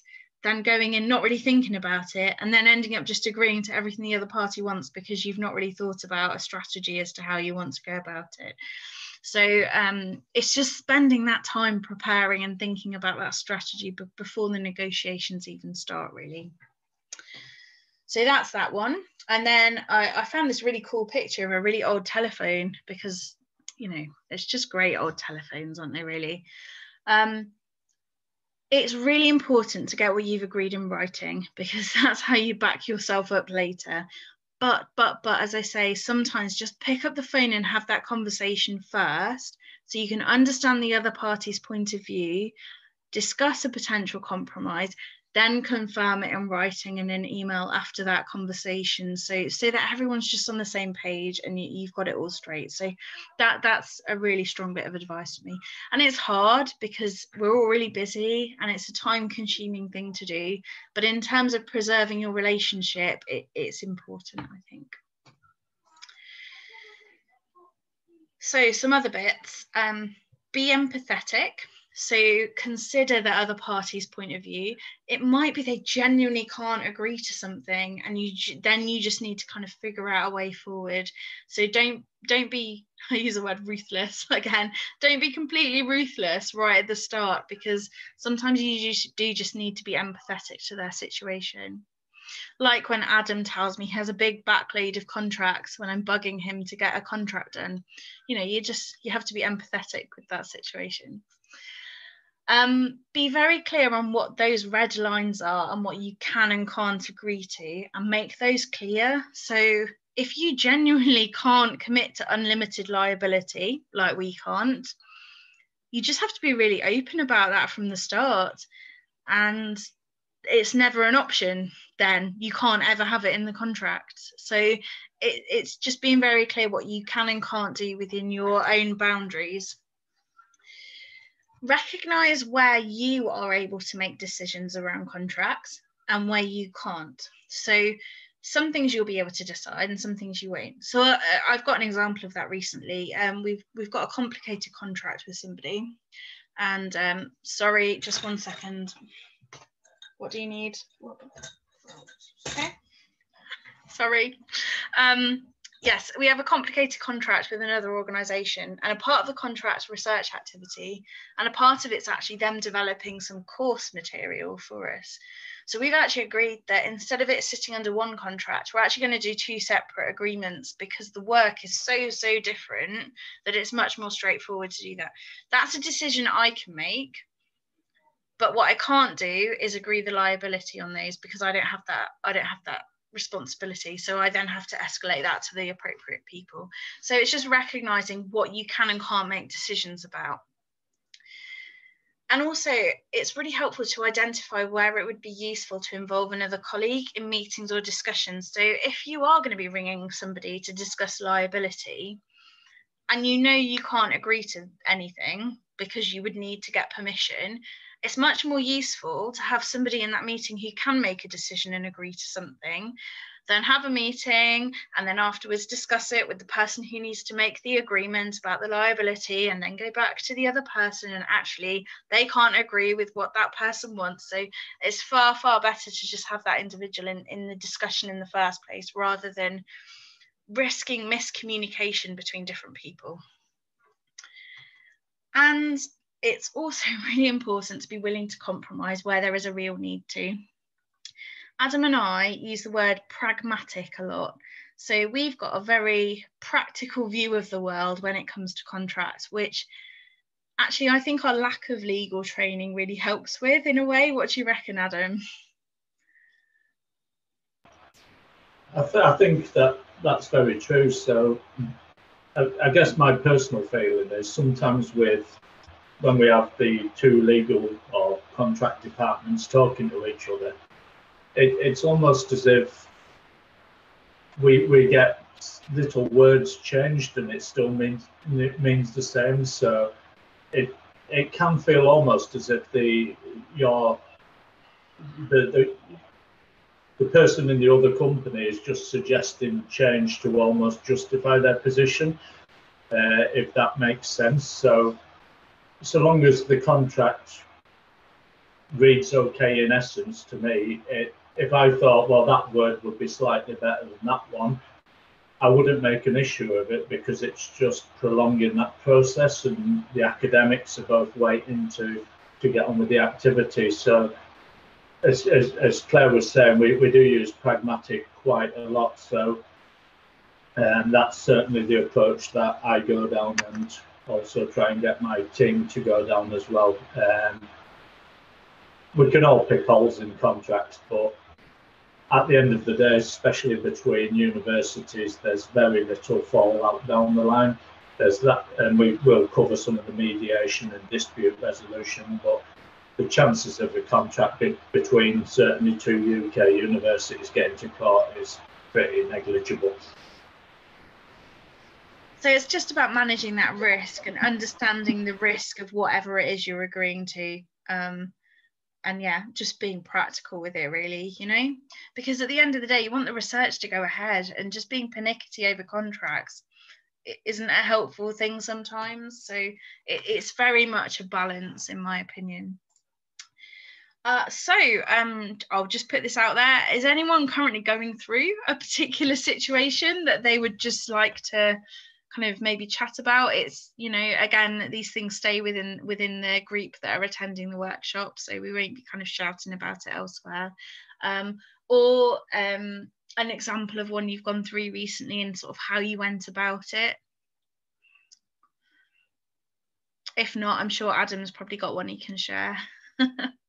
than going in not really thinking about it and then ending up just agreeing to everything the other party wants because you've not really thought about a strategy as to how you want to go about it so um, it's just spending that time preparing and thinking about that strategy b- before the negotiations even start, really. So that's that one. And then I, I found this really cool picture of a really old telephone because, you know, it's just great old telephones, aren't they, really? Um, it's really important to get what you've agreed in writing <laughs> because that's how you back yourself up later but but but as i say sometimes just pick up the phone and have that conversation first so you can understand the other party's point of view discuss a potential compromise then confirm it in writing and an email after that conversation. So so that everyone's just on the same page and you, have got it all straight. So that that's a really strong bit of advice for me. And it's hard because we're all really busy and it's a time consuming thing to do. But in terms of preserving your relationship it, it's important i think. So some other bits. Um, be empathetic so consider the other party's point of view. It might be they genuinely can't agree to something, and you then you just need to kind of figure out a way forward. So don't don't be <laughs> I use the word ruthless <laughs> again. Don't be completely ruthless right at the start because sometimes you just, do just need to be empathetic to their situation. Like when Adam tells me he has a big backload of contracts when I'm bugging him to get a contract done. You know, you just you have to be empathetic with that situation. Um, be very clear on what those red lines are and what you can and can't agree to, and make those clear. So, if you genuinely <laughs> can't commit to unlimited liability, like we can't, you just have to be really open about that from the start. And it's never an option, then you can't ever have it in the contract. So, it, it's just being very clear what you can and can't do within your own boundaries recognize where you are able to make decisions around contracts and where you can't. So some things you'll be able to decide and some things you won't. So uh, I've got an example of that recently. Um, we've we've got a complicated contract with somebody, and um, sorry, just one second. What do you need? Okay. Sorry. Um, yes, we have a complicated contract with another organisation, and a part of the contract research activity, and a part of it's actually them developing some course material for us. So we've actually agreed that instead of it sitting under one contract, we're actually going to do two separate agreements because the work is so, so different that it's much more straightforward to do that. That's a decision I can make. But what I can't do is agree the liability on those because I don't have that, I don't have that responsibility. So I then have to escalate that to the appropriate people. So it's just recognizing what you can and can't make decisions about. and also, it's really helpful to identify where it would be useful to involve another colleague in meetings or discussions. So, if you are going to be ringing somebody to discuss liability, and you know you can't agree to anything because you would need to get permission, it's much more useful to have somebody in that meeting who can make a decision and agree to something than have a meeting and then afterwards discuss it with the person who needs to make the agreement about the liability and then go back to the other person and actually they can't agree with what that person wants. So it's far far better to just have that individual in, in the discussion in the first place rather than risking miscommunication between different people. And it's also <laughs> really important to be willing to compromise where there is a real need to Adam and I use the word pragmatic a lot. So we've got a very practical view of the world when it comes to contracts, which actually I think our lack of legal training really helps with in a way. What do you reckon, Adam? I, th- I think that that's very true. So I, I guess my personal feeling is sometimes with when we have the two legal or contract departments talking to each other, it, it's almost as if we we get little words changed and it still means it means the same. So it it can feel almost as if the your the, the the person in the other company is just suggesting change to almost justify their position, uh, if that makes sense. So, so long as the contract reads okay in essence to me, it if I thought, well, that word would be slightly better than that one, I wouldn't make an issue of it because it's just prolonging that process, and the academics are both waiting to to get on with the activity. So, as as, as Claire was saying, we, we do use pragmatic quite a lot. So, and that's certainly the approach that I go down, and also try and get my team to go down as well. Um, we can all pick holes in contracts, but at the end of the day, especially between universities, there's very little fallout down the line. There's that, and we will cover some of the mediation and dispute resolution, but the chances of a contract be, between certainly two UK universities getting to court is pretty negligible. So it's just about managing that risk and understanding the risk of whatever it is you're agreeing to. Um, and yeah, just being practical with it, really, you know, because at the end of the day, you want the research to go ahead, and just being pernickety over contracts isn't a helpful thing sometimes. So it, it's very much a balance, in my opinion. Uh, so um, I'll just put this out there. Is anyone currently going through a particular situation that they would just like to kind of maybe chat about. It's you know again these things stay within within the group that are attending the workshop so we won't be kind of shouting about it elsewhere. Um, or um, an example of one you've gone through recently and sort of how you went about it. If not i'm sure adam's probably got one he can share <laughs>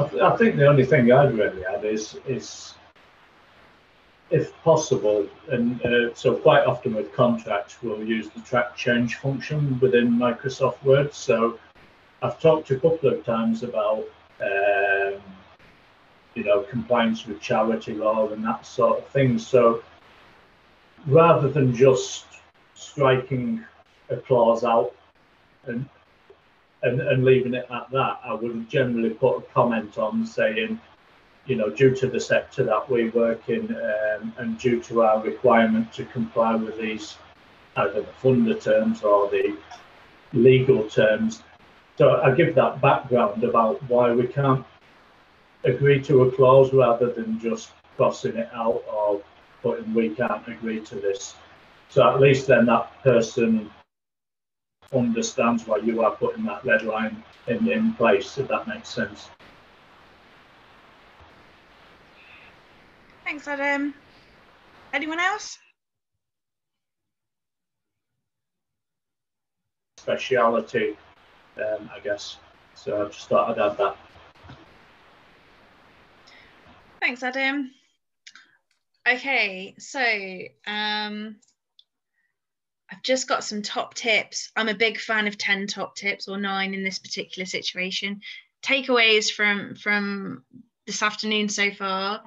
I, I think the only thing I'd really add is is if possible, and uh, so quite often with contracts, we'll use the track change function within Microsoft Word. So I've talked a couple of times about, um, you know, compliance with charity law and that sort of thing. So rather than just striking a clause out and and, and leaving it at that, I would generally put a comment on saying, you know, due to the sector that we work in um, and due to our requirement to comply with these, either the funder terms or the legal terms. So I give that background about why we can't agree to a clause rather than just crossing it out or putting we can't agree to this. So at least then that person understands why you are putting that red line in, in place, if that makes sense. Thanks, Adam. Anyone else? Speciality, um, I guess. So I just thought I'd add that. Thanks, Adam. Okay, so um, I've just got some top tips. I'm a big fan of 10 top tips or nine in this particular situation. Takeaways from from this afternoon so far.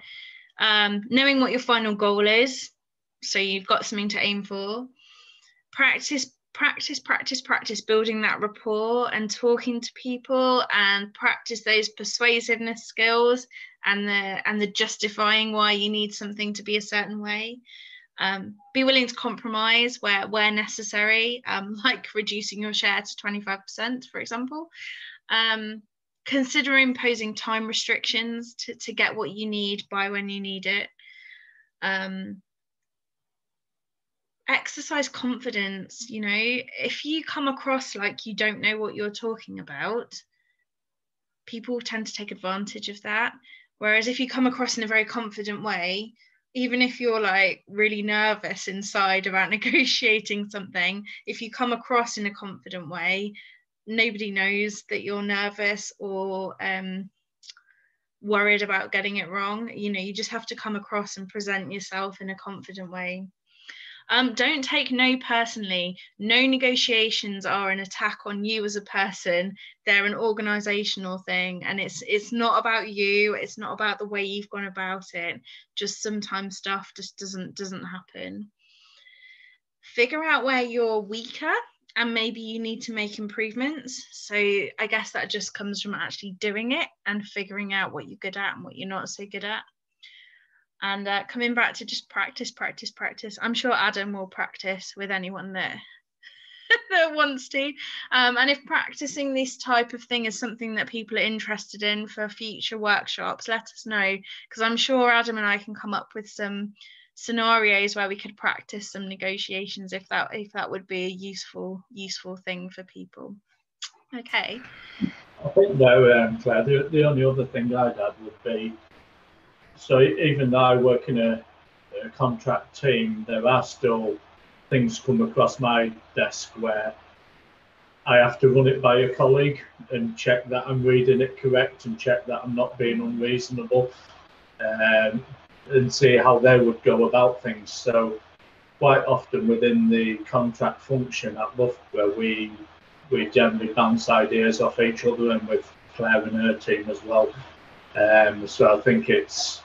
Um, knowing what your final goal is, so you've got something to aim for. Practice, practice, practice, practice building that rapport and talking to people and practice those persuasiveness skills and the and the justifying why you need something to be a certain way. Um, be willing to compromise where where necessary, um, <laughs> like reducing your share to 25%, for example. Um, consider imposing time restrictions to, to get what you need by when you need it. Um, exercise confidence, you know, if you come across like you don't know what you're talking about, people tend to take advantage of that. Whereas if you come across in a very confident way, even if you're like really nervous inside about <laughs> negotiating something, if you come across in a confident way, nobody knows that you're nervous or um, worried about getting it wrong. You know, you just have to come across and present yourself in a confident way. Um, don't take no personally. No negotiations are an attack on you as a person. They're an organizational thing, and it's it's not about you. It's not about the way you've gone about it. Just sometimes stuff just doesn't doesn't happen. Figure out where you're weaker and maybe you need to make improvements. So I guess that just comes from actually doing it and figuring out what you're good at and what you're not so good at. And uh, coming back to just practice, practice, practice. I'm sure Adam will practice with anyone that <laughs> that wants to. Um, and if practicing this type of thing is something that people are interested in for future workshops, let us know because I'm sure Adam and I can come up with some scenarios where we could practice some negotiations if that if that would be a useful useful thing for people okay i think though um, claire the, the only other thing i'd add would be so even though i work in a, a contract team there are still things come across my desk where I have to run it by a colleague and check that I'm reading it correct and check that I'm not being unreasonable. Um, and see how they would go about things. So quite often within the contract function at Loughborough, we we generally bounce ideas off each other and with Claire and her team as well. Um, so I think it's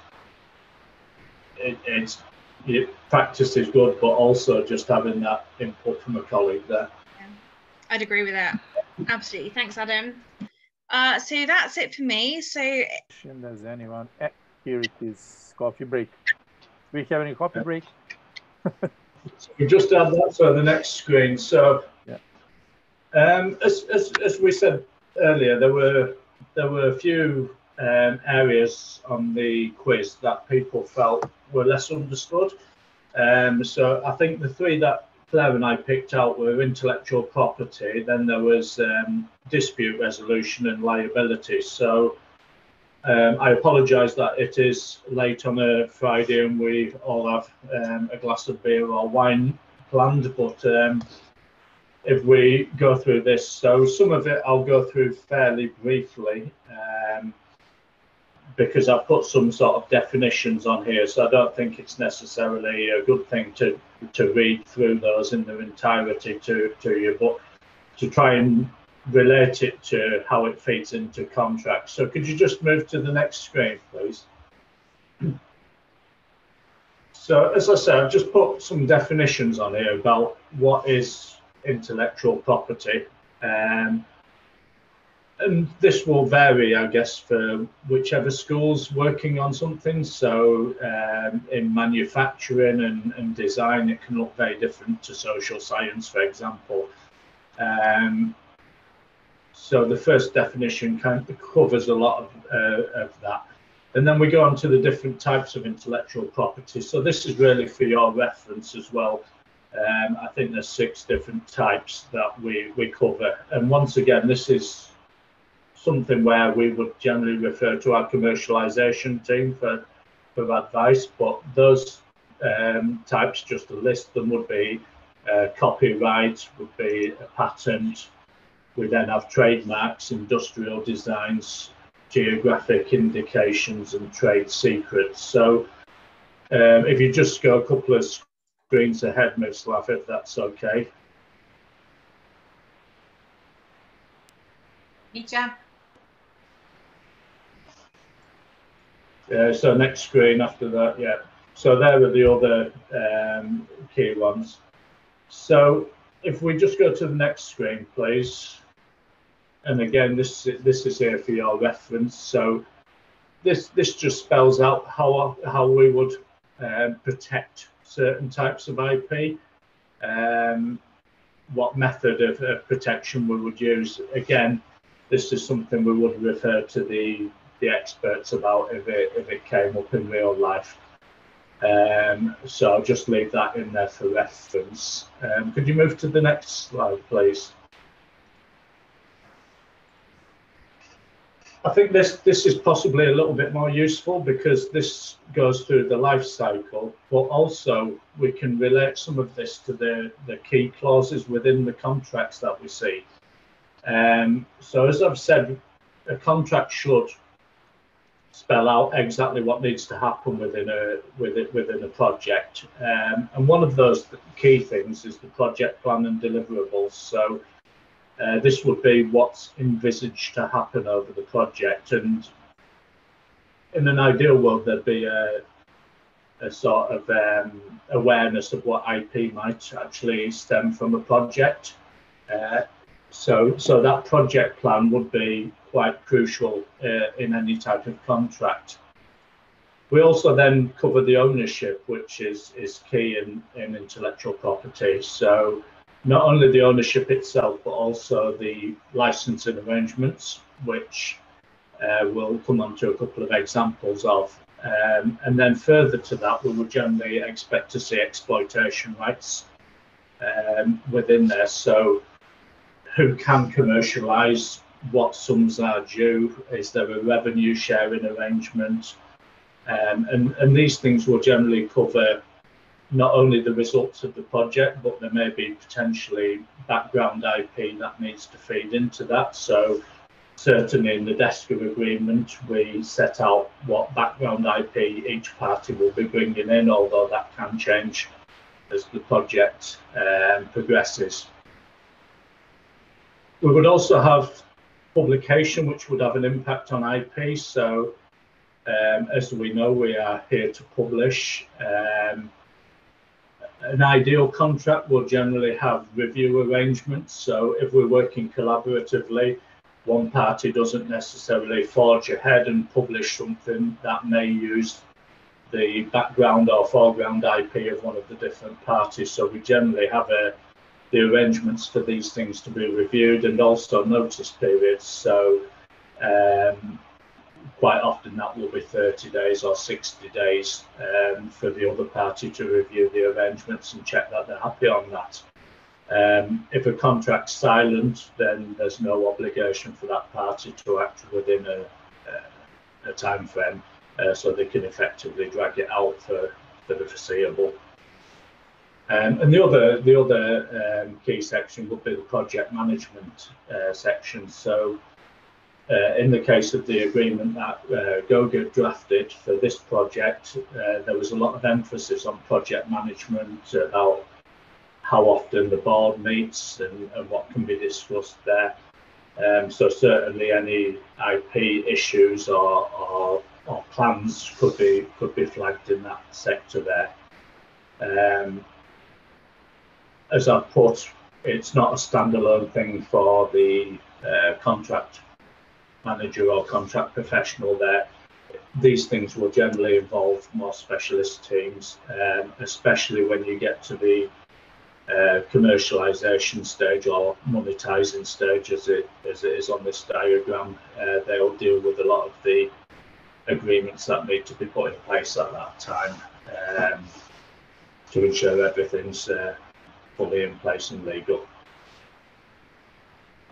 it, it's it, practice is good, but also just having that input from a colleague there. Yeah, I'd agree with that. Absolutely. Thanks, Adam. Uh, so that's it for me. So, does anyone? Eh, here it is coffee break. we have any coffee break? <laughs> we just had that for the next screen. So, yeah. um, as, as, as we said earlier, there were there were a few um, areas on the quiz that people felt were less understood. Um, so I think the three that Claire and I picked out were intellectual property, then there was um, dispute resolution and liability. So um, I apologise that it is late on a Friday and we all have um, a glass of beer or wine planned, but um, if we go through this, so some of it I'll go through fairly briefly um, because I've put some sort of definitions on here, so I don't think it's necessarily a good thing to to read through those in their entirety to, to you, but to try and relate it to how it feeds into contracts. So could you just move to the next screen, please? <clears throat> So as I said, I've just put some definitions on here about what is intellectual property. Um, and this will vary, I guess, for whichever school's working on something. So um, in manufacturing and, and, design, it can look very different to social science, for example. Um, so the first definition kind of covers a lot of, uh, of that. And then we go on to the different types of intellectual property. So this is really for your reference as well. Um, I think there's six different types that we, we cover. And once again, this is something where we would generally refer to our commercialization team for, for advice, but those um, types, just to list them, would be uh, copyright, would be a patent, we then have trademarks, industrial designs, geographic indications, and trade secrets. So Um, if you just go a couple of screens ahead, Mislav, if that's okay. Mitja? Yeah, so next screen after that, yeah. So there are the other um, key ones. So if we just go to the next screen, please. And again, this this is here for your reference. So this this just spells out how how we would um, protect certain types of IP, um, what method of, of, protection we would use. Again, this is something we would refer to the the experts about if it if it came up in real life. Um, so I'll just leave that in there for reference. Um, could you move to the next slide, please? I think this this is possibly a little bit more useful because this goes through the life cycle, but also we can relate some of this to the, the key clauses within the contracts that we see. Um, so as I've said, a contract should spell out exactly what needs to happen within a within, within a project. Um, and one of those key things is the project plan and deliverables. So uh, this would be what's envisaged to happen over the project. And in an ideal world, there'd be a, a sort of um, awareness of what IP might actually stem from a project. Uh, so, so that project plan would be quite crucial uh, in any type of contract. We also then cover the ownership, which is, is key in, in intellectual property. So not only the ownership itself, but also the licensing arrangements, which uh, we'll come on to a couple of examples of. Um, and then further to that, we would generally expect to see exploitation rights um, within there. So who can commercialise what sums are due? Is there a revenue sharing arrangement? Um, and, and these things will generally cover not only the results of the project, but there may be potentially background IP that needs to feed into that. So certainly in the DESCA agreement, we set out what background IP each party will be bringing in, although that can change as the project um, progresses. We would also have publication, which would have an impact on IP. So um, as we know, we are here to publish. Um, an ideal contract will generally have review arrangements. So if we're working collaboratively, one party doesn't necessarily forge ahead and publish something that may use the background or foreground IP of one of the different parties. So we generally have a, the arrangements for these things to be reviewed and also notice periods. So um, quite often that will be 30 days or 60 days um, for the other party to review the arrangements and check that they're happy on that. Um, if a contract's silent, then there's no obligation for that party to act within a, a, time frame, uh, so they can effectively drag it out for, for the foreseeable. Um, and the other the other um, key section would be the project management uh, section. So uh, in the case of the agreement that uh, GOGA drafted for this project, uh, there was a lot of emphasis on project management about how often the board meets and, and what can be discussed there. Um, so certainly any IP issues or, or, or, plans could be could be flagged in that sector there. Um, as I've put, it's not a standalone thing for the uh, contract manager or contract professional there. These things will generally involve more specialist teams, um, especially when you get to the uh, commercialization stage or monetizing stage as it as it is on this diagram. Uh, they'll deal with a lot of the agreements that need to be put in place at that time um, to ensure everything's uh, fully in place and legal.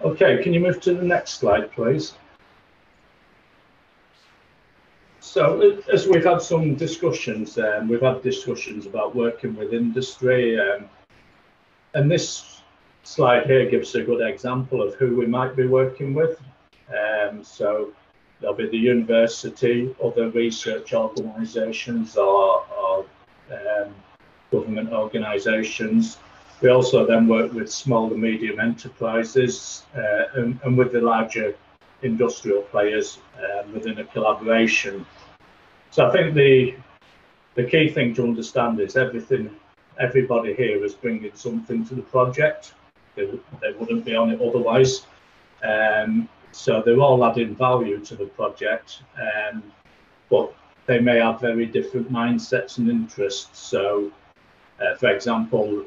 Okay, can you move to the next slide, please? So as we've had some discussions, um, we've had discussions about working with industry, um, and this slide here gives a good example of who we might be working with. Um, so there'll be the university, other research organisations, or, or, um, government organisations. We also then work with small and medium enterprises uh, and, and, with the larger industrial players uh, within a collaboration. So I think the the key thing to understand is everything, everybody here is bringing something to the project. They, they wouldn't be on it otherwise. Um, so they're all adding value to the project, um, but they may have very different mindsets and interests. So, uh, for example,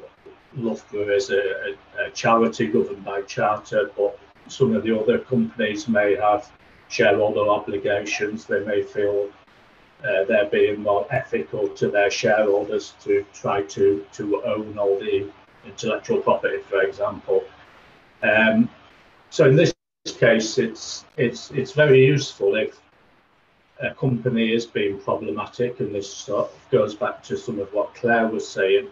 Loughborough is a, a, a, charity governed by charter, but some of the other companies may have shareholder obligations. They may feel uh, they're being more ethical to their shareholders to try to, to own all the intellectual property, for example. Um, so in this case, it's it's it's very useful if a company is being problematic, and this sort of goes back to some of what Claire was saying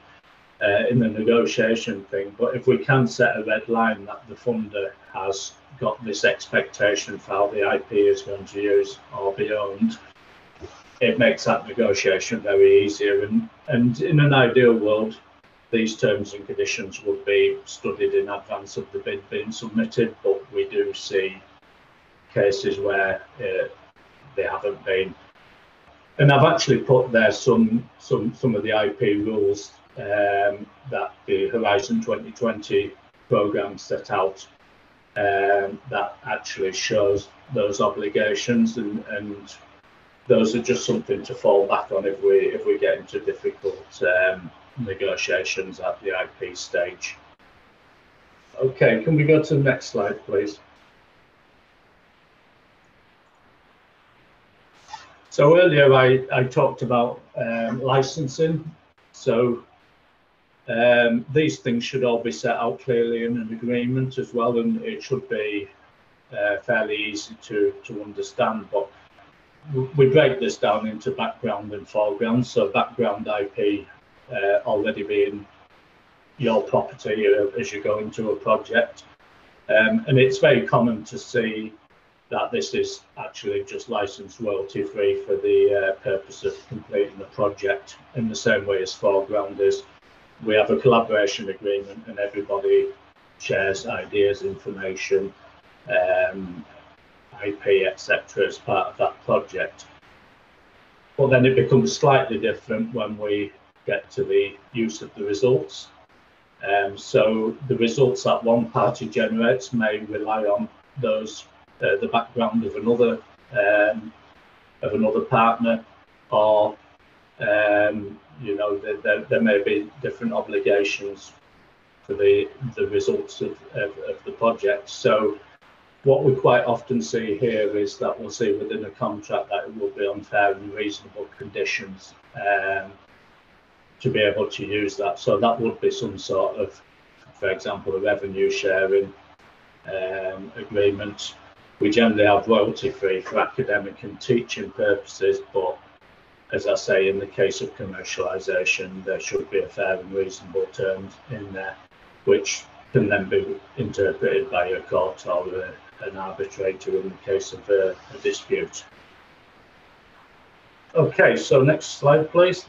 uh, in the negotiation thing. But if we can set a red line that the funder has got this expectation for how the IP is going to use or be owned, it makes that negotiation very easier. And, and in an ideal world, these terms and conditions would be studied in advance of the bid being submitted, but we do see cases where uh, they haven't been. And I've actually put there some some some of the IP rules um, that the Horizon 2020 program set out um, that actually shows those obligations and, and those are just something to fall back on if we if we get into difficult um, negotiations at the IP stage. Okay, can we go to the next slide, please? So earlier I, I talked about um, licensing. So um, these things should all be set out clearly in an agreement as well, and it should be uh, fairly easy to, to understand. But we break this down into background and foreground. So background IP uh, already being your property uh, as you go into a project. Um, and it's very common to see that this is actually just licensed royalty free for the uh, purpose of completing the project in the same way as foreground is. We have a collaboration agreement and everybody shares ideas, information, um, IP, etc., as part of that project. But then it becomes slightly different when we get to the use of the results. Um, so the results that one party generates may rely on those uh, the background of another um, of another partner, or um, you know there, there, there, may be different obligations for the the results of, of, of the project. So what we quite often see here is that we'll see within a contract that it will be on fair and reasonable conditions um, to be able to use that. So that would be some sort of, for example, a revenue sharing um, agreement. We generally have royalty free for academic and teaching purposes, but as I say, in the case of commercialisation, there should be a fair and reasonable terms in there, which can then be interpreted by a court or a, an arbitrator in the case of a, a dispute. Okay, so next slide, please.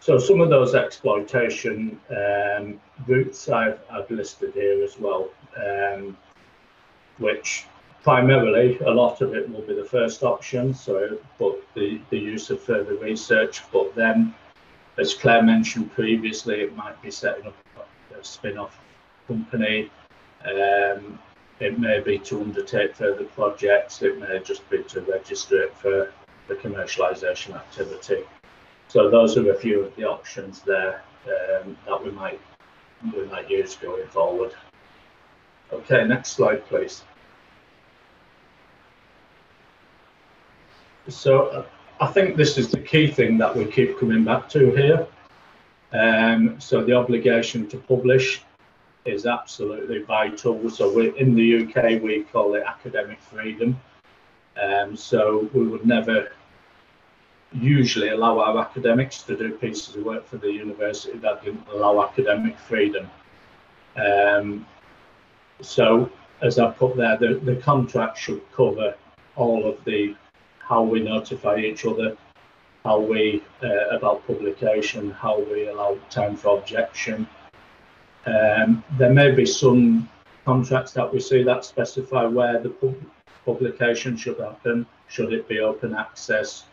So some of those exploitation um, routes I've, I've, listed here as well, um, which primarily a lot of it will be the first option. So, but the, the use of further research, but then, as Claire mentioned previously, it might be setting up a spin-off company. Um, it may be to undertake further projects. It may just be to register it for the commercialisation activity. So those are a few of the options there um, that we might we might use going forward. Okay, next slide, please. So I think this is the key thing that we keep coming back to here. Um, so the obligation to publish is absolutely vital. So we, in the UK, we call it academic freedom. Um, so we would never usually allow our academics to do pieces of work for the university that didn't allow academic freedom. Um, so as I put there, the, the contract should cover all of the how we notify each other, how we uh, about publication, how we allow time for objection. Um, there may be some contracts that we see that specify where the pub publication should happen, should it be open access.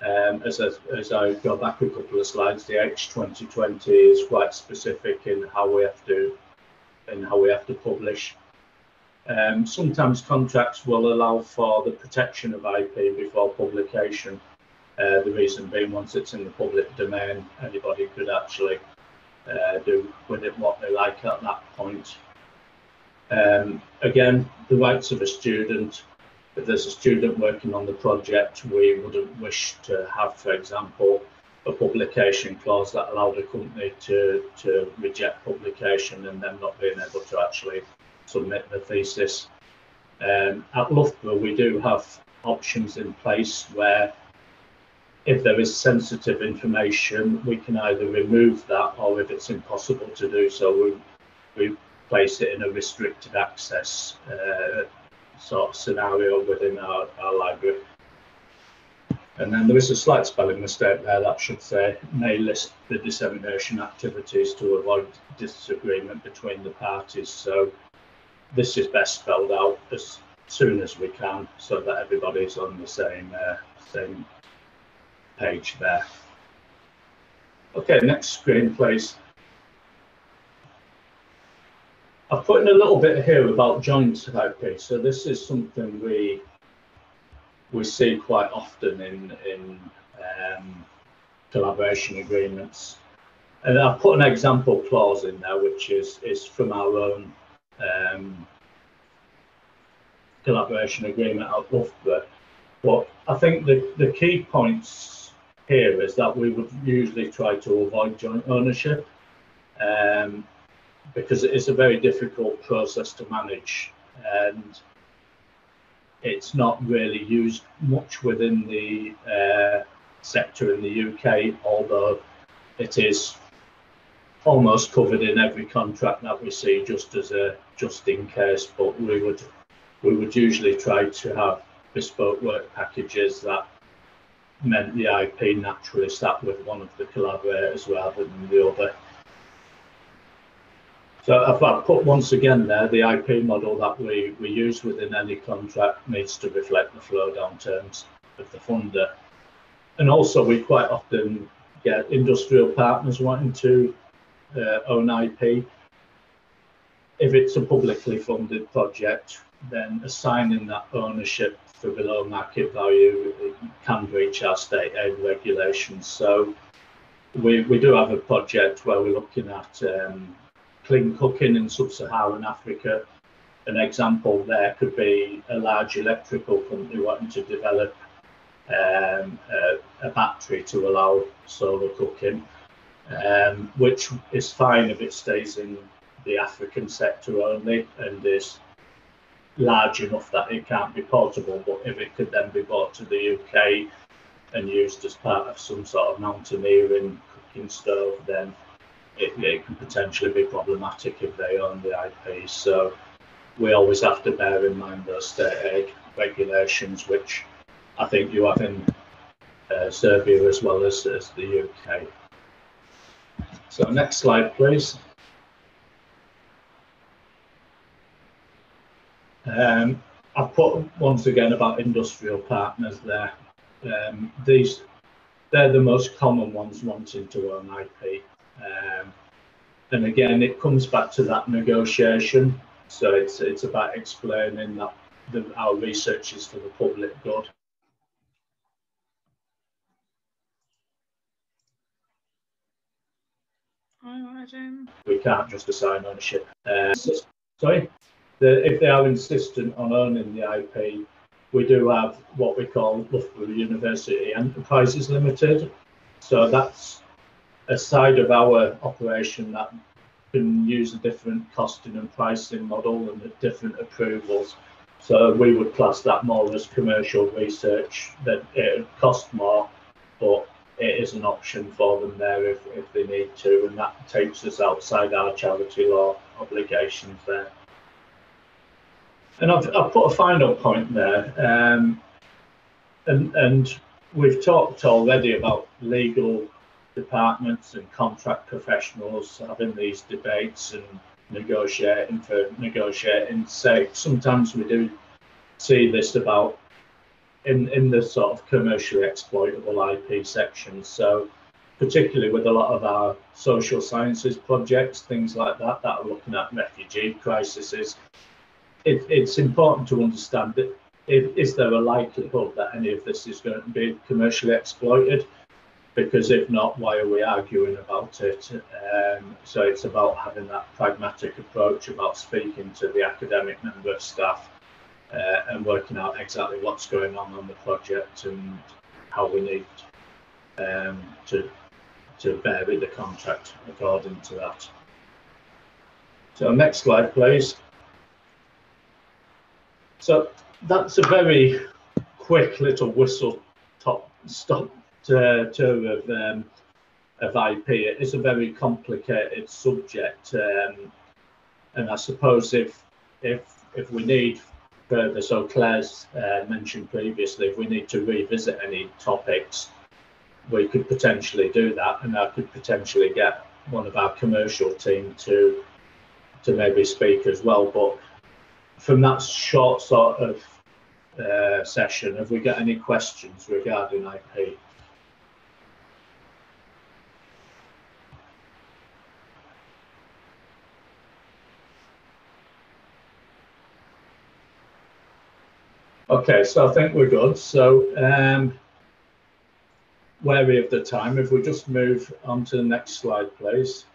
Um, as, I, as I go back a couple of slides, the H2020 is quite specific in how we have to in how we have to publish. Um, sometimes contracts will allow for the protection of IP before publication. Uh, the reason being, once it's in the public domain, anybody could actually uh, do with it what they like at that point. Um, again, the rights of a student. If there's a student working on the project, we wouldn't wish to have, for example, a publication clause that allowed a company to, to reject publication and then not being able to actually submit the thesis. Um, at Loughborough, we do have options in place where if there is sensitive information, we can either remove that or if it's impossible to do so, we, we place it in a restricted access uh, sort of scenario within our, our library. And then there is a slight spelling mistake there that should say may list the dissemination activities to avoid disagreement between the parties. So this is best spelled out as soon as we can so that everybody's on the same uh, same page there. Okay, next screen, please. I've put in a little bit here about joint IP. So this is something we we see quite often in in um, collaboration agreements. And I've put an example clause in there, which is is from our own um, collaboration agreement at Loughborough. But I think the, the key points here is that we would usually try to avoid joint ownership um, because it is a very difficult process to manage and it's not really used much within the uh, sector in the UK, although it is almost covered in every contract that we see just as a just in case but we would we would usually try to have bespoke work packages that meant the IP naturally sat with one of the collaborators rather than the other. So I've, I've put once again there, the IP model that we, we use within any contract needs to reflect the flow down terms of the funder. And also we quite often get industrial partners wanting to uh, own IP. If it's a publicly funded project, then assigning that ownership for below market value can breach our state aid regulations. So we, we do have a project where we're looking at um, clean cooking in sub-Saharan Africa. An example there could be a large electrical company wanting to develop um, a, a, battery to allow solar cooking, um, which is fine if it stays in the African sector only and is large enough that it can't be portable, but if it could then be brought to the UK and used as part of some sort of mountaineering cooking stove, then it, it can potentially be problematic if they own the IP. So we always have to bear in mind those state aid regulations, which I think you have in uh, Serbia as well as, as the UK. So next slide, please. Um, I've put once again about industrial partners there. Um, these they're the most common ones wanting to own IP. Um, and again, it comes back to that negotiation. So it's it's about explaining that the, our research is for the public good. We can't just assign ownership. Uh, sorry if they are insistent on owning the IP, we do have what we call Loughborough University Enterprises Limited. So that's a side of our operation that can use a different costing and pricing model and different approvals. So we would class that more as commercial research that it costs more, but it is an option for them there if, if they need to, and that takes us outside our charity law obligations there. And I've, I've put a final point there. Um, and and we've talked already about legal departments and contract professionals having these debates and negotiating for negotiating sake. Sometimes we do see this about in in the sort of commercially exploitable IP section. So particularly with a lot of our social sciences projects, things like that, that are looking at refugee crises, it, it's important to understand that if, is there a likelihood that any of this is going to be commercially exploited? Because if not, why are we arguing about it? Um, so it's about having that pragmatic approach, about speaking to the academic member of staff uh, and working out exactly what's going on on the project and how we need um, to to vary the contract according to that. So next slide, please. So that's a very quick little whistle top stop tour of um, of IP. It is a very complicated subject, um, and I suppose if if if we need further, so Claire's uh, mentioned previously, if we need to revisit any topics, we could potentially do that, and I could potentially get one of our commercial team to to maybe speak as well. But from that short sort of uh, session, have we got any questions regarding IP? Okay, so I think we're good. So um, wary of the time. If we just move on to the next slide, please.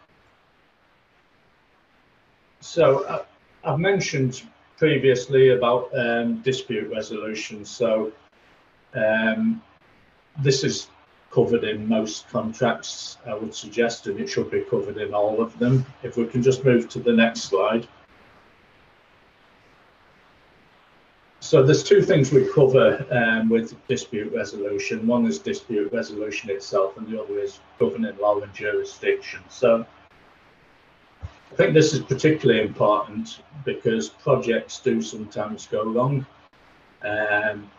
So uh, I've mentioned previously about um, dispute resolution. So um, this is covered in most contracts, I would suggest, and it should be covered in all of them. If we can just move to the next slide. So there's two things we cover um, with dispute resolution. One is dispute resolution itself, and the other is governing law and jurisdiction. So I think this is particularly important because projects do sometimes go wrong. Um,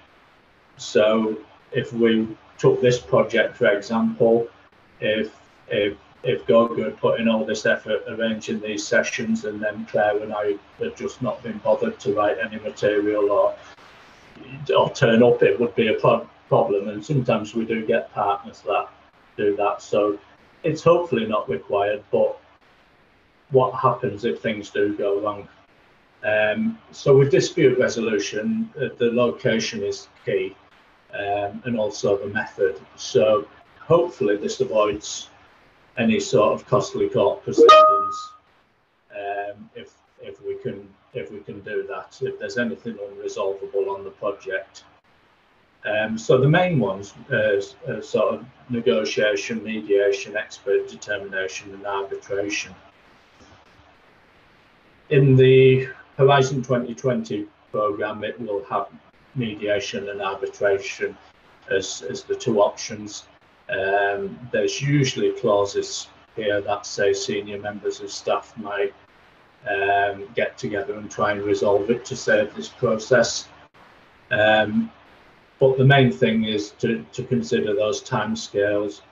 so if we took this project, for example, if if if Gogo had put in all this effort arranging these sessions and then Claire and I had just not been bothered to write any material or or turn up, it would be a pro- problem. And sometimes we do get partners that do that. So it's hopefully not required, but what happens if things do go wrong? Um, so with dispute resolution, uh, the location is key um, and also the method. So hopefully this avoids any sort of costly court proceedings um, if if we can if we can do that if there's anything unresolvable on the project. Um, so the main ones uh, uh, sort of negotiation, mediation, expert determination, and arbitration. In the Horizon 2020 program, it will have mediation and arbitration as, as the two options. Um, there's usually clauses here that say senior members of staff might um, get together and try and resolve it to save this process. Um, but the main thing is to, to consider those timescales,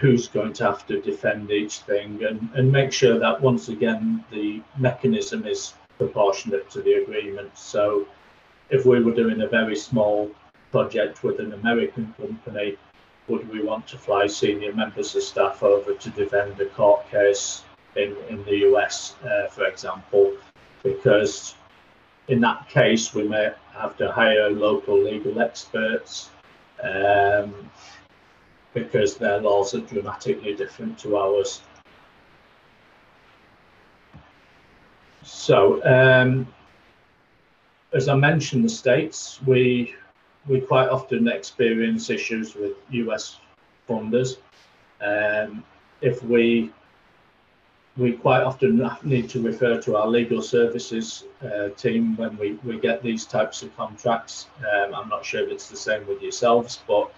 who's going to have to defend each thing, and, and make sure that once again the mechanism is proportionate to the agreement. So if we were doing a very small project with an American company, would we want to fly senior members of staff over to defend a court case in, in the US, uh, for example, because in that case we may have to hire local legal experts um, because their laws are dramatically different to ours. So, um, as I mentioned, the states we we quite often experience issues with US funders. Um, if we we quite often need to refer to our legal services uh, team when we, we get these types of contracts. Um, I'm not sure if it's the same with yourselves, but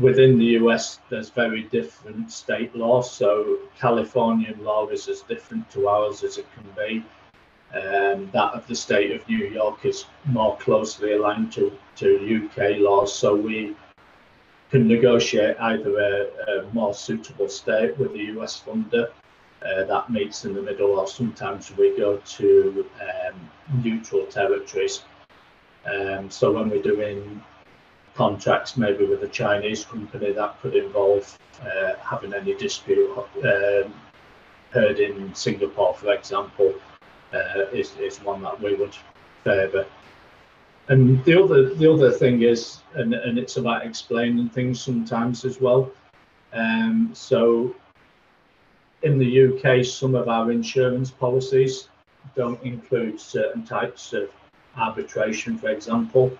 within the US, there's very different state law. So Californian law is as different to ours as it can be. Um, that of the state of New York is more closely aligned to, to UK laws, so we can negotiate either a, a more suitable state with the US funder uh, that meets in the middle, or sometimes we go to um, neutral territories. Um, so when we're doing contracts maybe with a Chinese company, that could involve uh, having any dispute um, heard in Singapore, for example, uh, is, is one that we would favour. And the other the other thing is, and, and it's about explaining things sometimes as well. Um, so in the UK, some of our insurance policies don't include certain types of arbitration, for example.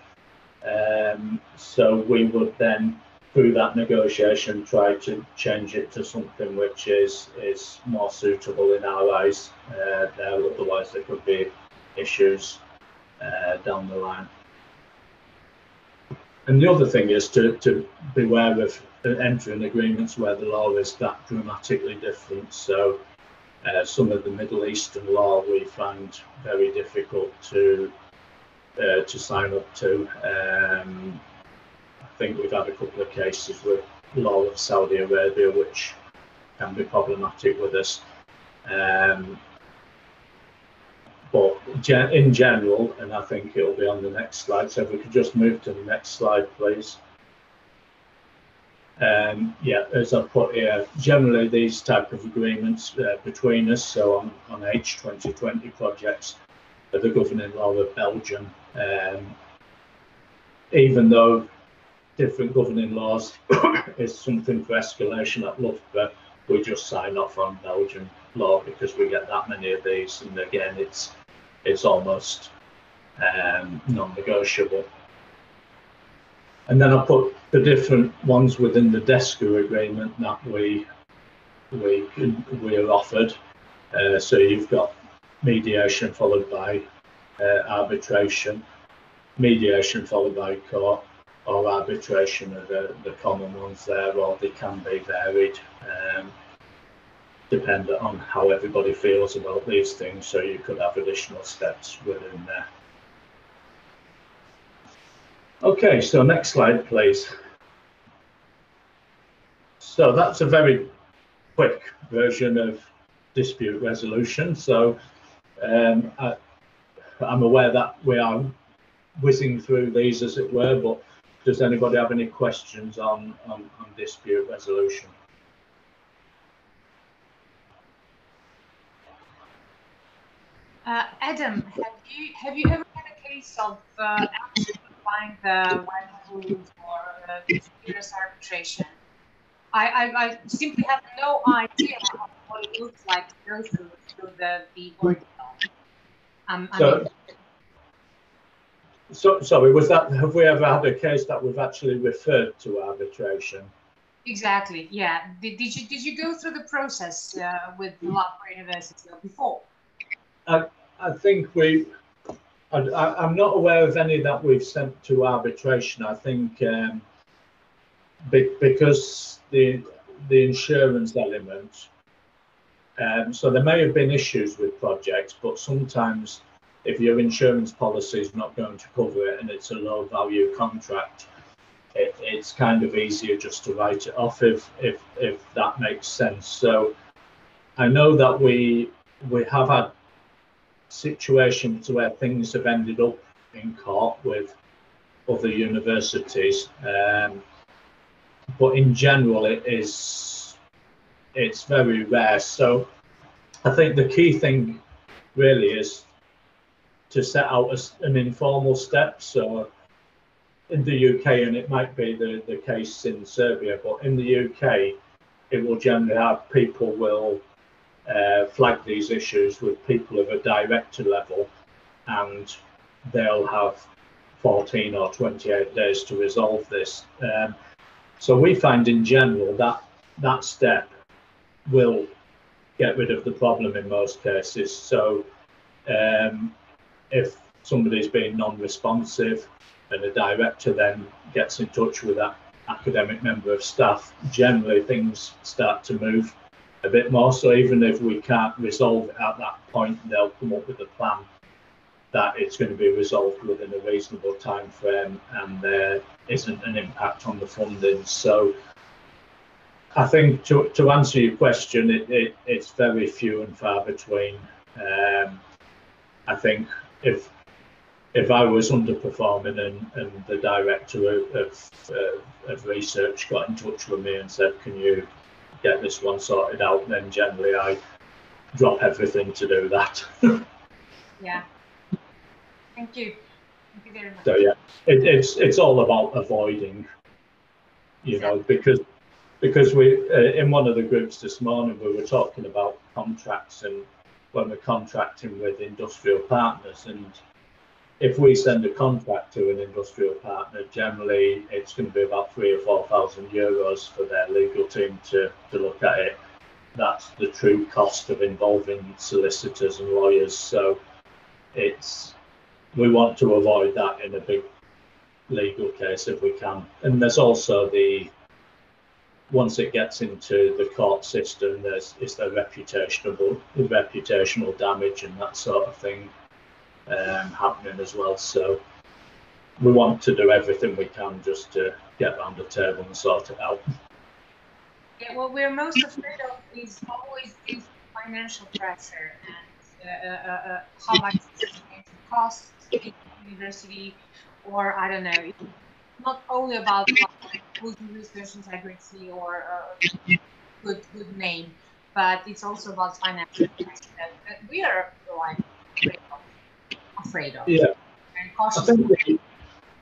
Um, so we would then, through that negotiation, try to change it to something which is is more suitable in our eyes. Uh, otherwise, there could be issues uh, down the line. And the other thing is to, to beware of entering agreements where the law is that dramatically different. So uh, some of the Middle Eastern law we find very difficult to uh, to sign up to. Um, I think we've had a couple of cases with law of Saudi Arabia, which can be problematic with us. Um, but in general, and I think it'll be on the next slide. So if we could just move to the next slide, please. Um, yeah, as I put here, generally these type of agreements uh, between us, so on, on H2020 projects, the governing law of Belgium. Um, even though different governing laws <coughs> is something for escalation at Loughborough, we just sign off on Belgian law because we get that many of these, and again, it's it's almost um, non-negotiable. And then I put the different ones within the DESCA agreement that we we we are offered. Uh, so you've got mediation followed by arbitration, mediation followed by court, or arbitration are the, the common ones there, or they can be varied, um, dependent on how everybody feels about these things. So you could have additional steps within there. Okay, so next slide, please. So that's a very quick version of dispute resolution. So um, am aware that we are whizzing through these as it were, but does anybody have any questions on, on, on dispute resolution? Uh, Adam, have you have you ever had a case of uh, applying the one rules uh, dispute arbitration? I, I, I, simply have no idea what it looks like through the, the um, so, so, sorry, was that, have we ever had a case that we've actually referred to arbitration? Exactly, yeah. Did, did you did you go through the process uh, with Loughborough University before? I, I think we, I, am not aware of any that we've sent to arbitration. I think um, be, because the the insurance element. Um, so there may have been issues with projects, but sometimes if your insurance policy is not going to cover it and it's a low value contract, it, it's kind of easier just to write it off if if if that makes sense. So I know that we we have had situations where things have ended up in court with other universities. Um, but in general, it is it's very rare. So I think the key thing really is to set out a, an informal step. So in the UK, and it might be the, the case in Serbia, but in the UK, it will generally have people will uh, flag these issues with people of a director level, and they'll have 14 or 28 days to resolve this. Um, so we find in general that that step will get rid of the problem in most cases. So um, if somebody's being non-responsive and a director then gets in touch with that academic member of staff, generally things start to move a bit more. So even if we can't resolve it at that point, they'll come up with a plan that it's going to be resolved within a reasonable time frame and there isn't an impact on the funding. So I think to, to answer your question, it, it, it's very few and far between. Um, I think if if I was underperforming and, and the director of, of, uh, of research got in touch with me and said, can you get this one sorted out, then generally I drop everything to do that. <laughs> yeah. Thank you. Thank you very much. So yeah, it, it's it's all about avoiding, you know, because because we uh, in one of the groups this morning we were talking about contracts and when we're contracting with industrial partners and if we send a contract to an industrial partner, generally it's going to be about three or four thousand euros for their legal team to, to look at it. That's the true cost of involving solicitors and lawyers. So it's we want to avoid that in a big legal case if we can. And there's also the once it gets into the court system, there's is there reputational reputational damage and that sort of thing um, happening as well. So we want to do everything we can just to get around the table and sort it out. Yeah, what we're most afraid of is always this financial pressure and uh, uh, uh, how much it's going to cost the university, or I don't know. It's not only about good research integrity or uh, good good name, but it's also about financial pressure that we are like afraid of. Yeah. I think the,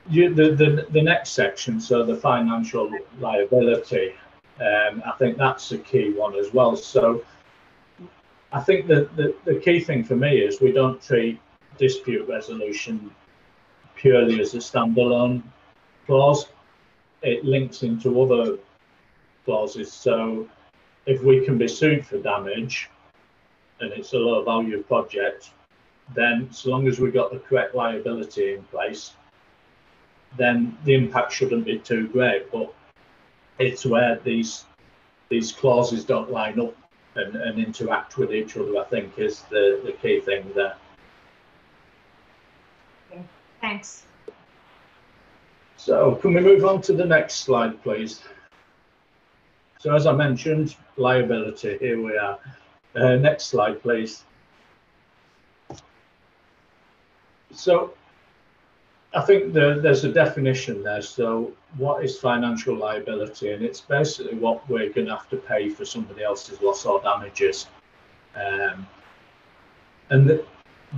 you, the, the, the next section, so the financial liability, um, I think that's a key one as well. So I think that the, the key thing for me is we don't treat dispute resolution purely as a standalone clause. It links into other clauses. So if we can be sued for damage and it's a low value project, then so long as we've got the correct liability in place, then the impact shouldn't be too great. But it's where these these clauses don't line up and, and interact with each other, I think, is the, the key thing there. Okay. Thanks. So can we move on to the next slide, please? So as I mentioned, liability, here we are. Uh, next slide, please. So I think the, there's a definition there. So what is financial liability? And it's basically what we're going to have to pay for somebody else's loss or damages. Um, and the,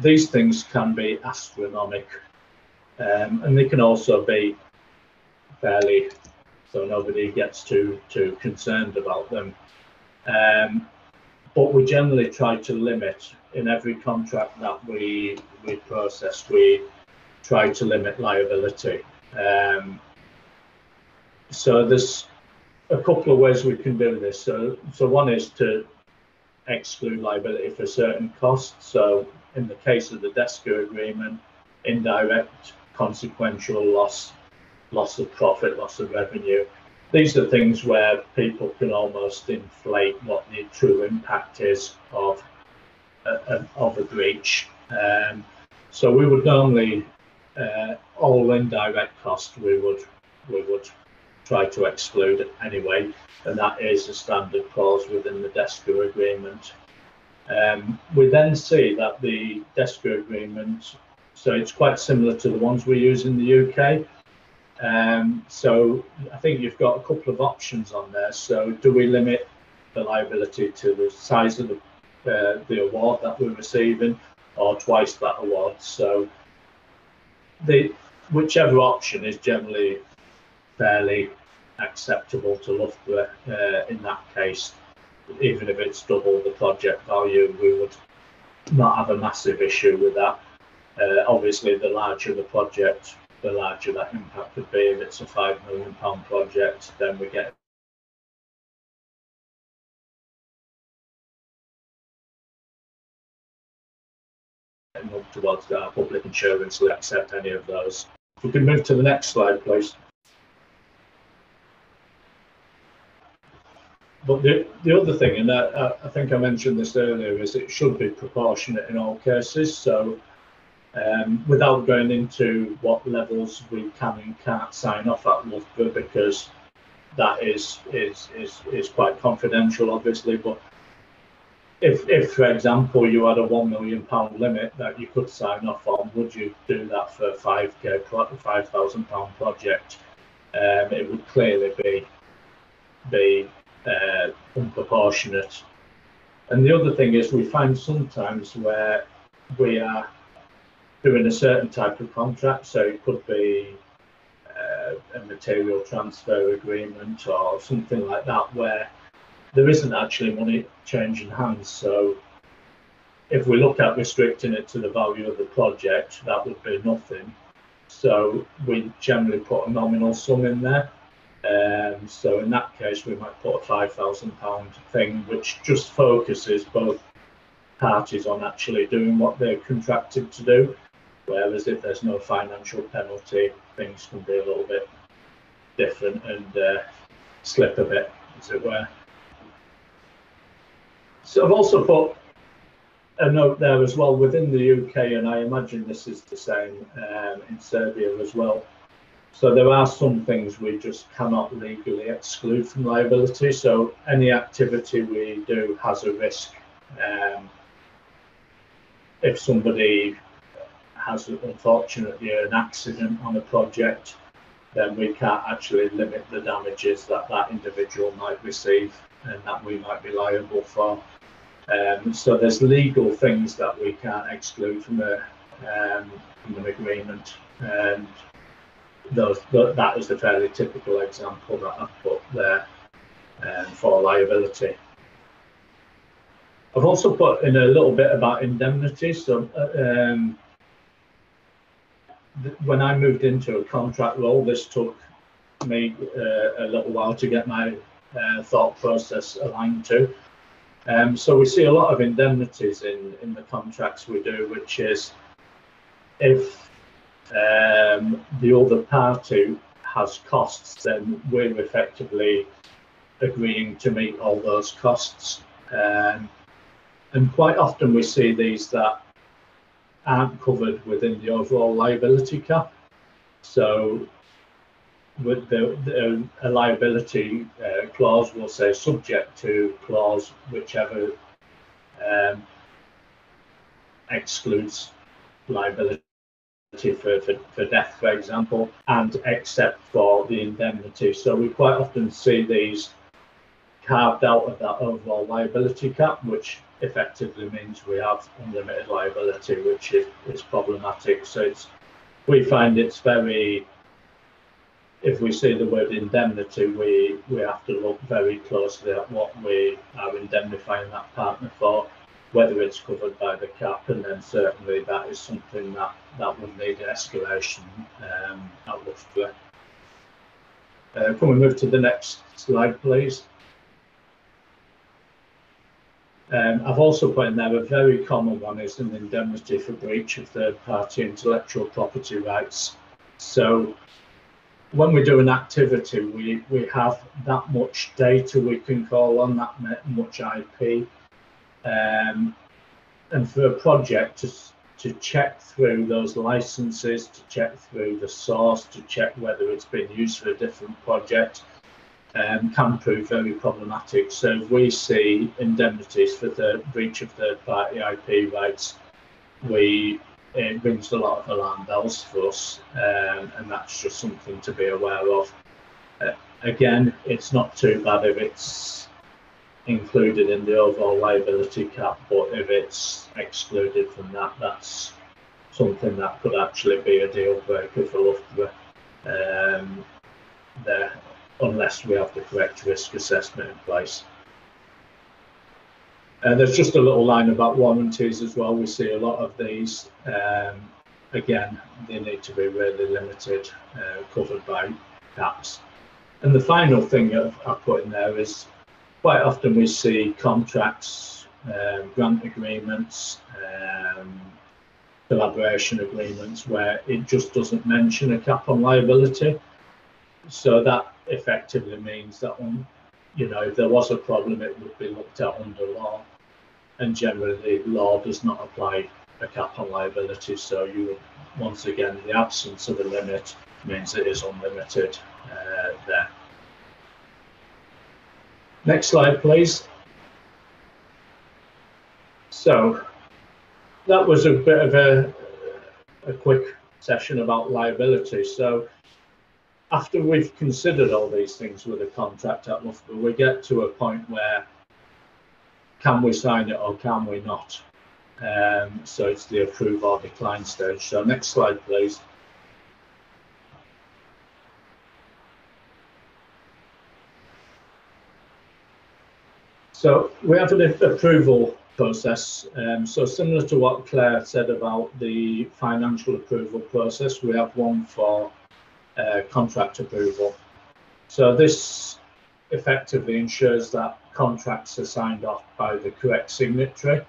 these things can be astronomical. Um, and they can also be fairly, so nobody gets too too concerned about them. Um, but we generally try to limit in every contract that we we process, we try to limit liability. Um, so there's a couple of ways we can do this. So so one is to exclude liability for certain costs. So in the case of the DESCA agreement, indirect consequential loss, loss of profit, loss of revenue. These are things where people can almost inflate what the true impact is of uh, of a breach. Um, so we would normally uh, all indirect cost we would we would try to exclude anyway, and that is a standard clause within the DESCA agreement. Um, we then see that the DESCA agreement, so it's quite similar to the ones we use in the UK. Um, so I think you've got a couple of options on there. So do we limit the liability to the size of the uh, the award that we're receiving, or twice that award. So the whichever option is generally fairly acceptable to Loughborough uh, in that case. Even if it's double the project value, we would not have a massive issue with that. Uh, obviously, the larger the project, the larger that impact would be. If it's a five million pound project, then we get up towards our public insurance will accept any of those. If we can move to the next slide, please. but the, the other thing, and I, I think I mentioned this earlier, is it should be proportionate in all cases. So um, without going into what levels we can and can't sign off at Loughborough, because that is is is is quite confidential, obviously. But if if for example you had a one million pound limit that you could sign off on, would you do that for a five k five thousand pound project? Um, it would clearly be be uh, unproportionate. And the other thing is we find sometimes where we are doing a certain type of contract, so it could be uh, a material transfer agreement or something like that, where there isn't actually money changing hands. So if we look at restricting it to the value of the project, that would be nothing. So we generally put a nominal sum in there. Um, so in that case, we might put a five thousand pound thing, which just focuses both parties on actually doing what they're contracted to do. Whereas if there's no financial penalty, things can be a little bit different and uh, slip a bit, as it were. So I've also put a note there as well within the UK, and I imagine this is the same um, in Serbia as well. So there are some things we just cannot legally exclude from liability. So any activity we do has a risk. Um, if somebody has unfortunately an accident on a project, then we can't actually limit the damages that that individual might receive and that we might be liable for. Um, so there's legal things that we can't exclude from, a, um, from an agreement. And those, that is a fairly typical example that I've put there um, for liability. I've also put in a little bit about indemnity. So uh, when I moved into a contract role, this took me uh, a little while to get my uh, thought process aligned to. Um, so we see a lot of indemnities in, in the contracts we do, which is if um, the other party has costs, then we're effectively agreeing to meet all those costs. Um, and quite often we see these that aren't covered within the overall liability cap. So with the, the a liability uh, clause will say subject to clause whichever um, excludes liability for, for, for death, for example, and except for the indemnity. So we quite often see these carved out of that overall liability cap, which effectively means we have unlimited liability, which is, is problematic. So it's we find it's very if we see the word indemnity, we, we have to look very closely at what we are indemnifying that partner for, whether it's covered by the cap, and then certainly that is something that, that would need escalation um, at Loughborough. Uh, can we move to the next slide, please? Um, I've also put in there a very common one is an indemnity for breach of third party intellectual property rights. So when we do an activity, we, we have that much data we can call on, that much IP. Um, and for a project to, to check through those licenses, to check through the source, to check whether it's been used for a different project, um, can prove very problematic. So we see indemnities for the breach of third party IP rights, we it rings a lot of alarm bells for us, um, and that's just something to be aware of. Uh, again, it's not too bad if it's included in the overall liability cap, but if it's excluded from that, that's something that could actually be a deal breaker for Loughborough um, there, unless we have the correct risk assessment in place. Uh, there's just a little line about warranties as well. We see a lot of these. Um, again, they need to be really limited, uh, covered by caps. And the final thing I've, put in there is quite often we see contracts, uh, grant agreements, um, collaboration agreements where it just doesn't mention a cap on liability. So that effectively means that you know, if there was a problem, it would be looked at under law. And generally, law does not apply a cap on liability. So you once again, the absence of a limit means it is unlimited uh, there. Next slide, please. So that was a bit of a, a quick session about liability. So after we've considered all these things with a contract at Loughborough, we get to a point where can we sign it or can we not? Um, so it's the approve or decline stage. So next slide, please. So we have an approval process. Um, so similar to what Claire said about the financial approval process, we have one for uh, contract approval. So this effectively ensures that contracts are signed off by the correct signatory.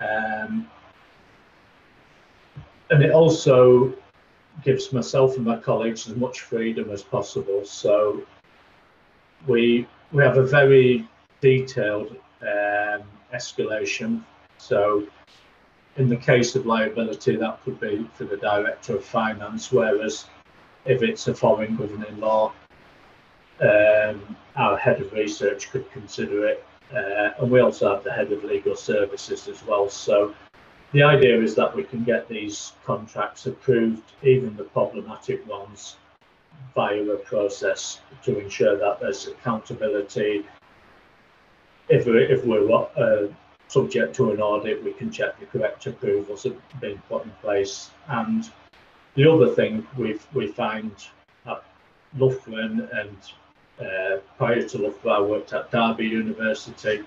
Um, and it also gives myself and my colleagues as much freedom as possible. So we we have a very detailed um, escalation. So in the case of liability, that could be for the director of finance, whereas if it's a foreign governing law, um, our head of research could consider it. Uh, and we also have the head of legal services as well. So the idea is that we can get these contracts approved, even the problematic ones, via a process to ensure that there's accountability. If we're, if we're uh, subject to an audit, we can check the correct approvals have been put in place. And the other thing we we find at Loughborough and uh, prior to Loughborough, I worked at Derby University.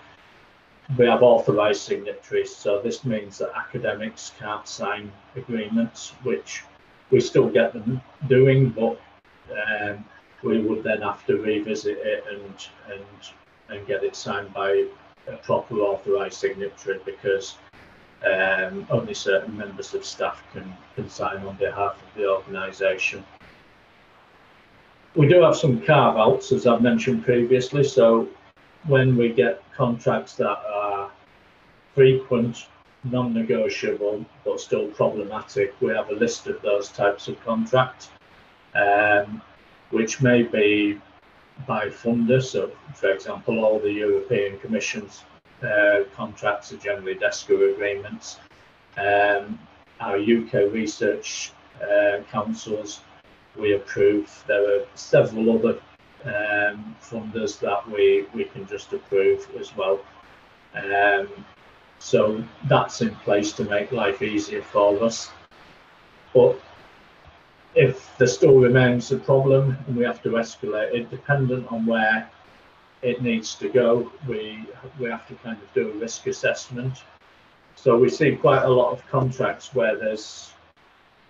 We have authorised signatories, so this means that academics can't sign agreements, which we still get them doing, but um, we would then have to revisit it and and and get it signed by a proper authorised signatory because um, only certain members of staff can, can sign on behalf of the organisation. We do have some carve outs, as I've mentioned previously. So when we get contracts that are frequent, non negotiable, but still problematic, we have a list of those types of contracts, um, which may be by funder. So, for example, all the European Commission's uh, contracts are generally DESCA agreements. Um, our UK research uh, councils we approve. There are several other um, funders that we, we can just approve as well. Um, so that's in place to make life easier for us. But if there still remains a problem and we have to escalate it, dependent on where it needs to go, we we have to kind of do a risk assessment. So we see quite a lot of contracts where there's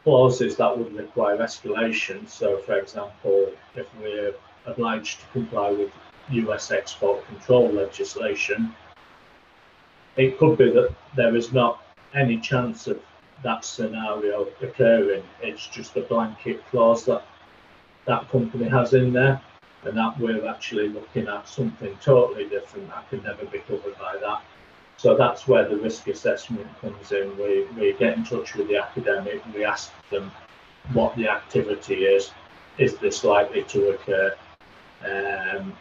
clauses that would require escalation. So, for example, if we're obliged to comply with US export control legislation, it could be that there is not any chance of that scenario occurring. It's just a blanket clause that that company has in there and that we're actually looking at something totally different that can never be covered by that. So that's where the risk assessment comes in. We, we get in touch with the academic, we ask them what the activity is, is this likely to occur? Um,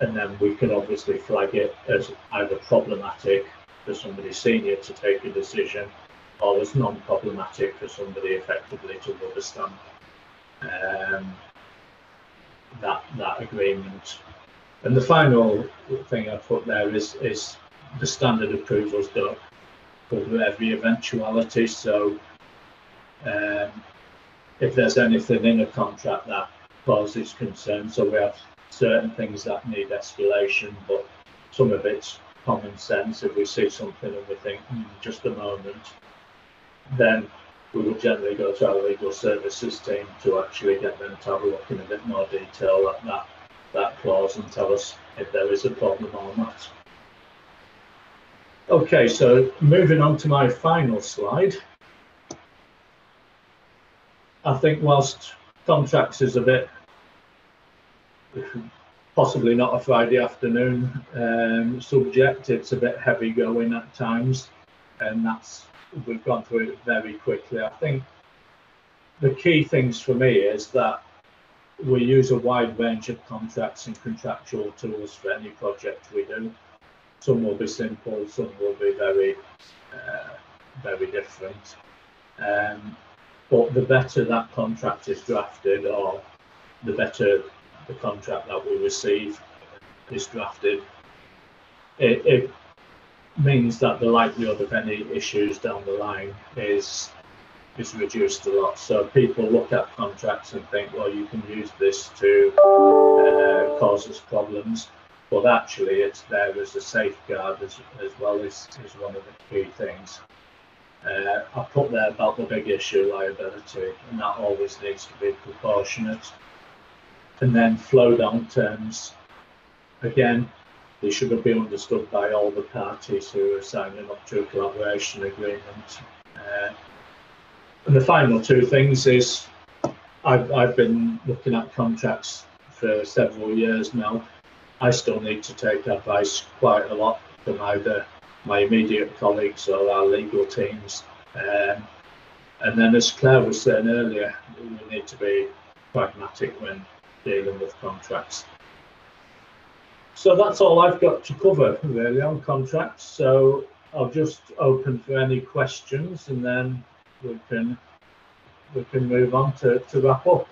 and then we can obviously flag it as either problematic for somebody senior to take a decision or as non-problematic for somebody effectively to rubber stamp. Um, that that agreement. And the final thing I put there is is the standard approvals don't cover every eventuality. So um, if there's anything in a contract that causes concern, so we have certain things that need escalation, but some of it's common sense. If we see something and we think, mm, just a moment, then we would generally go to our legal services team to actually get them to have a look in a bit more detail at that, that clause and tell us if there is a problem or not. Okay, so moving on to my final slide. I think whilst contracts is a bit <laughs> possibly not a Friday afternoon um, subject. It's a bit heavy going at times, and that's we've gone through it very quickly. I think the key things for me is that we use a wide range of contracts and contractual tools for any project we do. Some will be simple, some will be very, uh, very different. Um, but the better that contract is drafted, or the better the contract that we receive is drafted, it, it means that the likelihood of any issues down the line is is reduced a lot. So people look at contracts and think, well, you can use this to uh, cause us problems, but actually it's there as a safeguard as, as well as, as one of the key things. Uh, I put there about the big issue liability, and that always needs to be proportionate. And then flow down terms, again, they should be understood by all the parties who are signing up to a collaboration agreement. Uh, and the final two things is I've, I've been looking at contracts for several years now. I still need to take advice quite a lot from either my immediate colleagues or our legal teams. Um, and then, as Claire was saying earlier, we need to be pragmatic when dealing with contracts. So that's all I've got to cover really on contracts. So I'll just open for any questions and then we can we can move on to, to wrap up.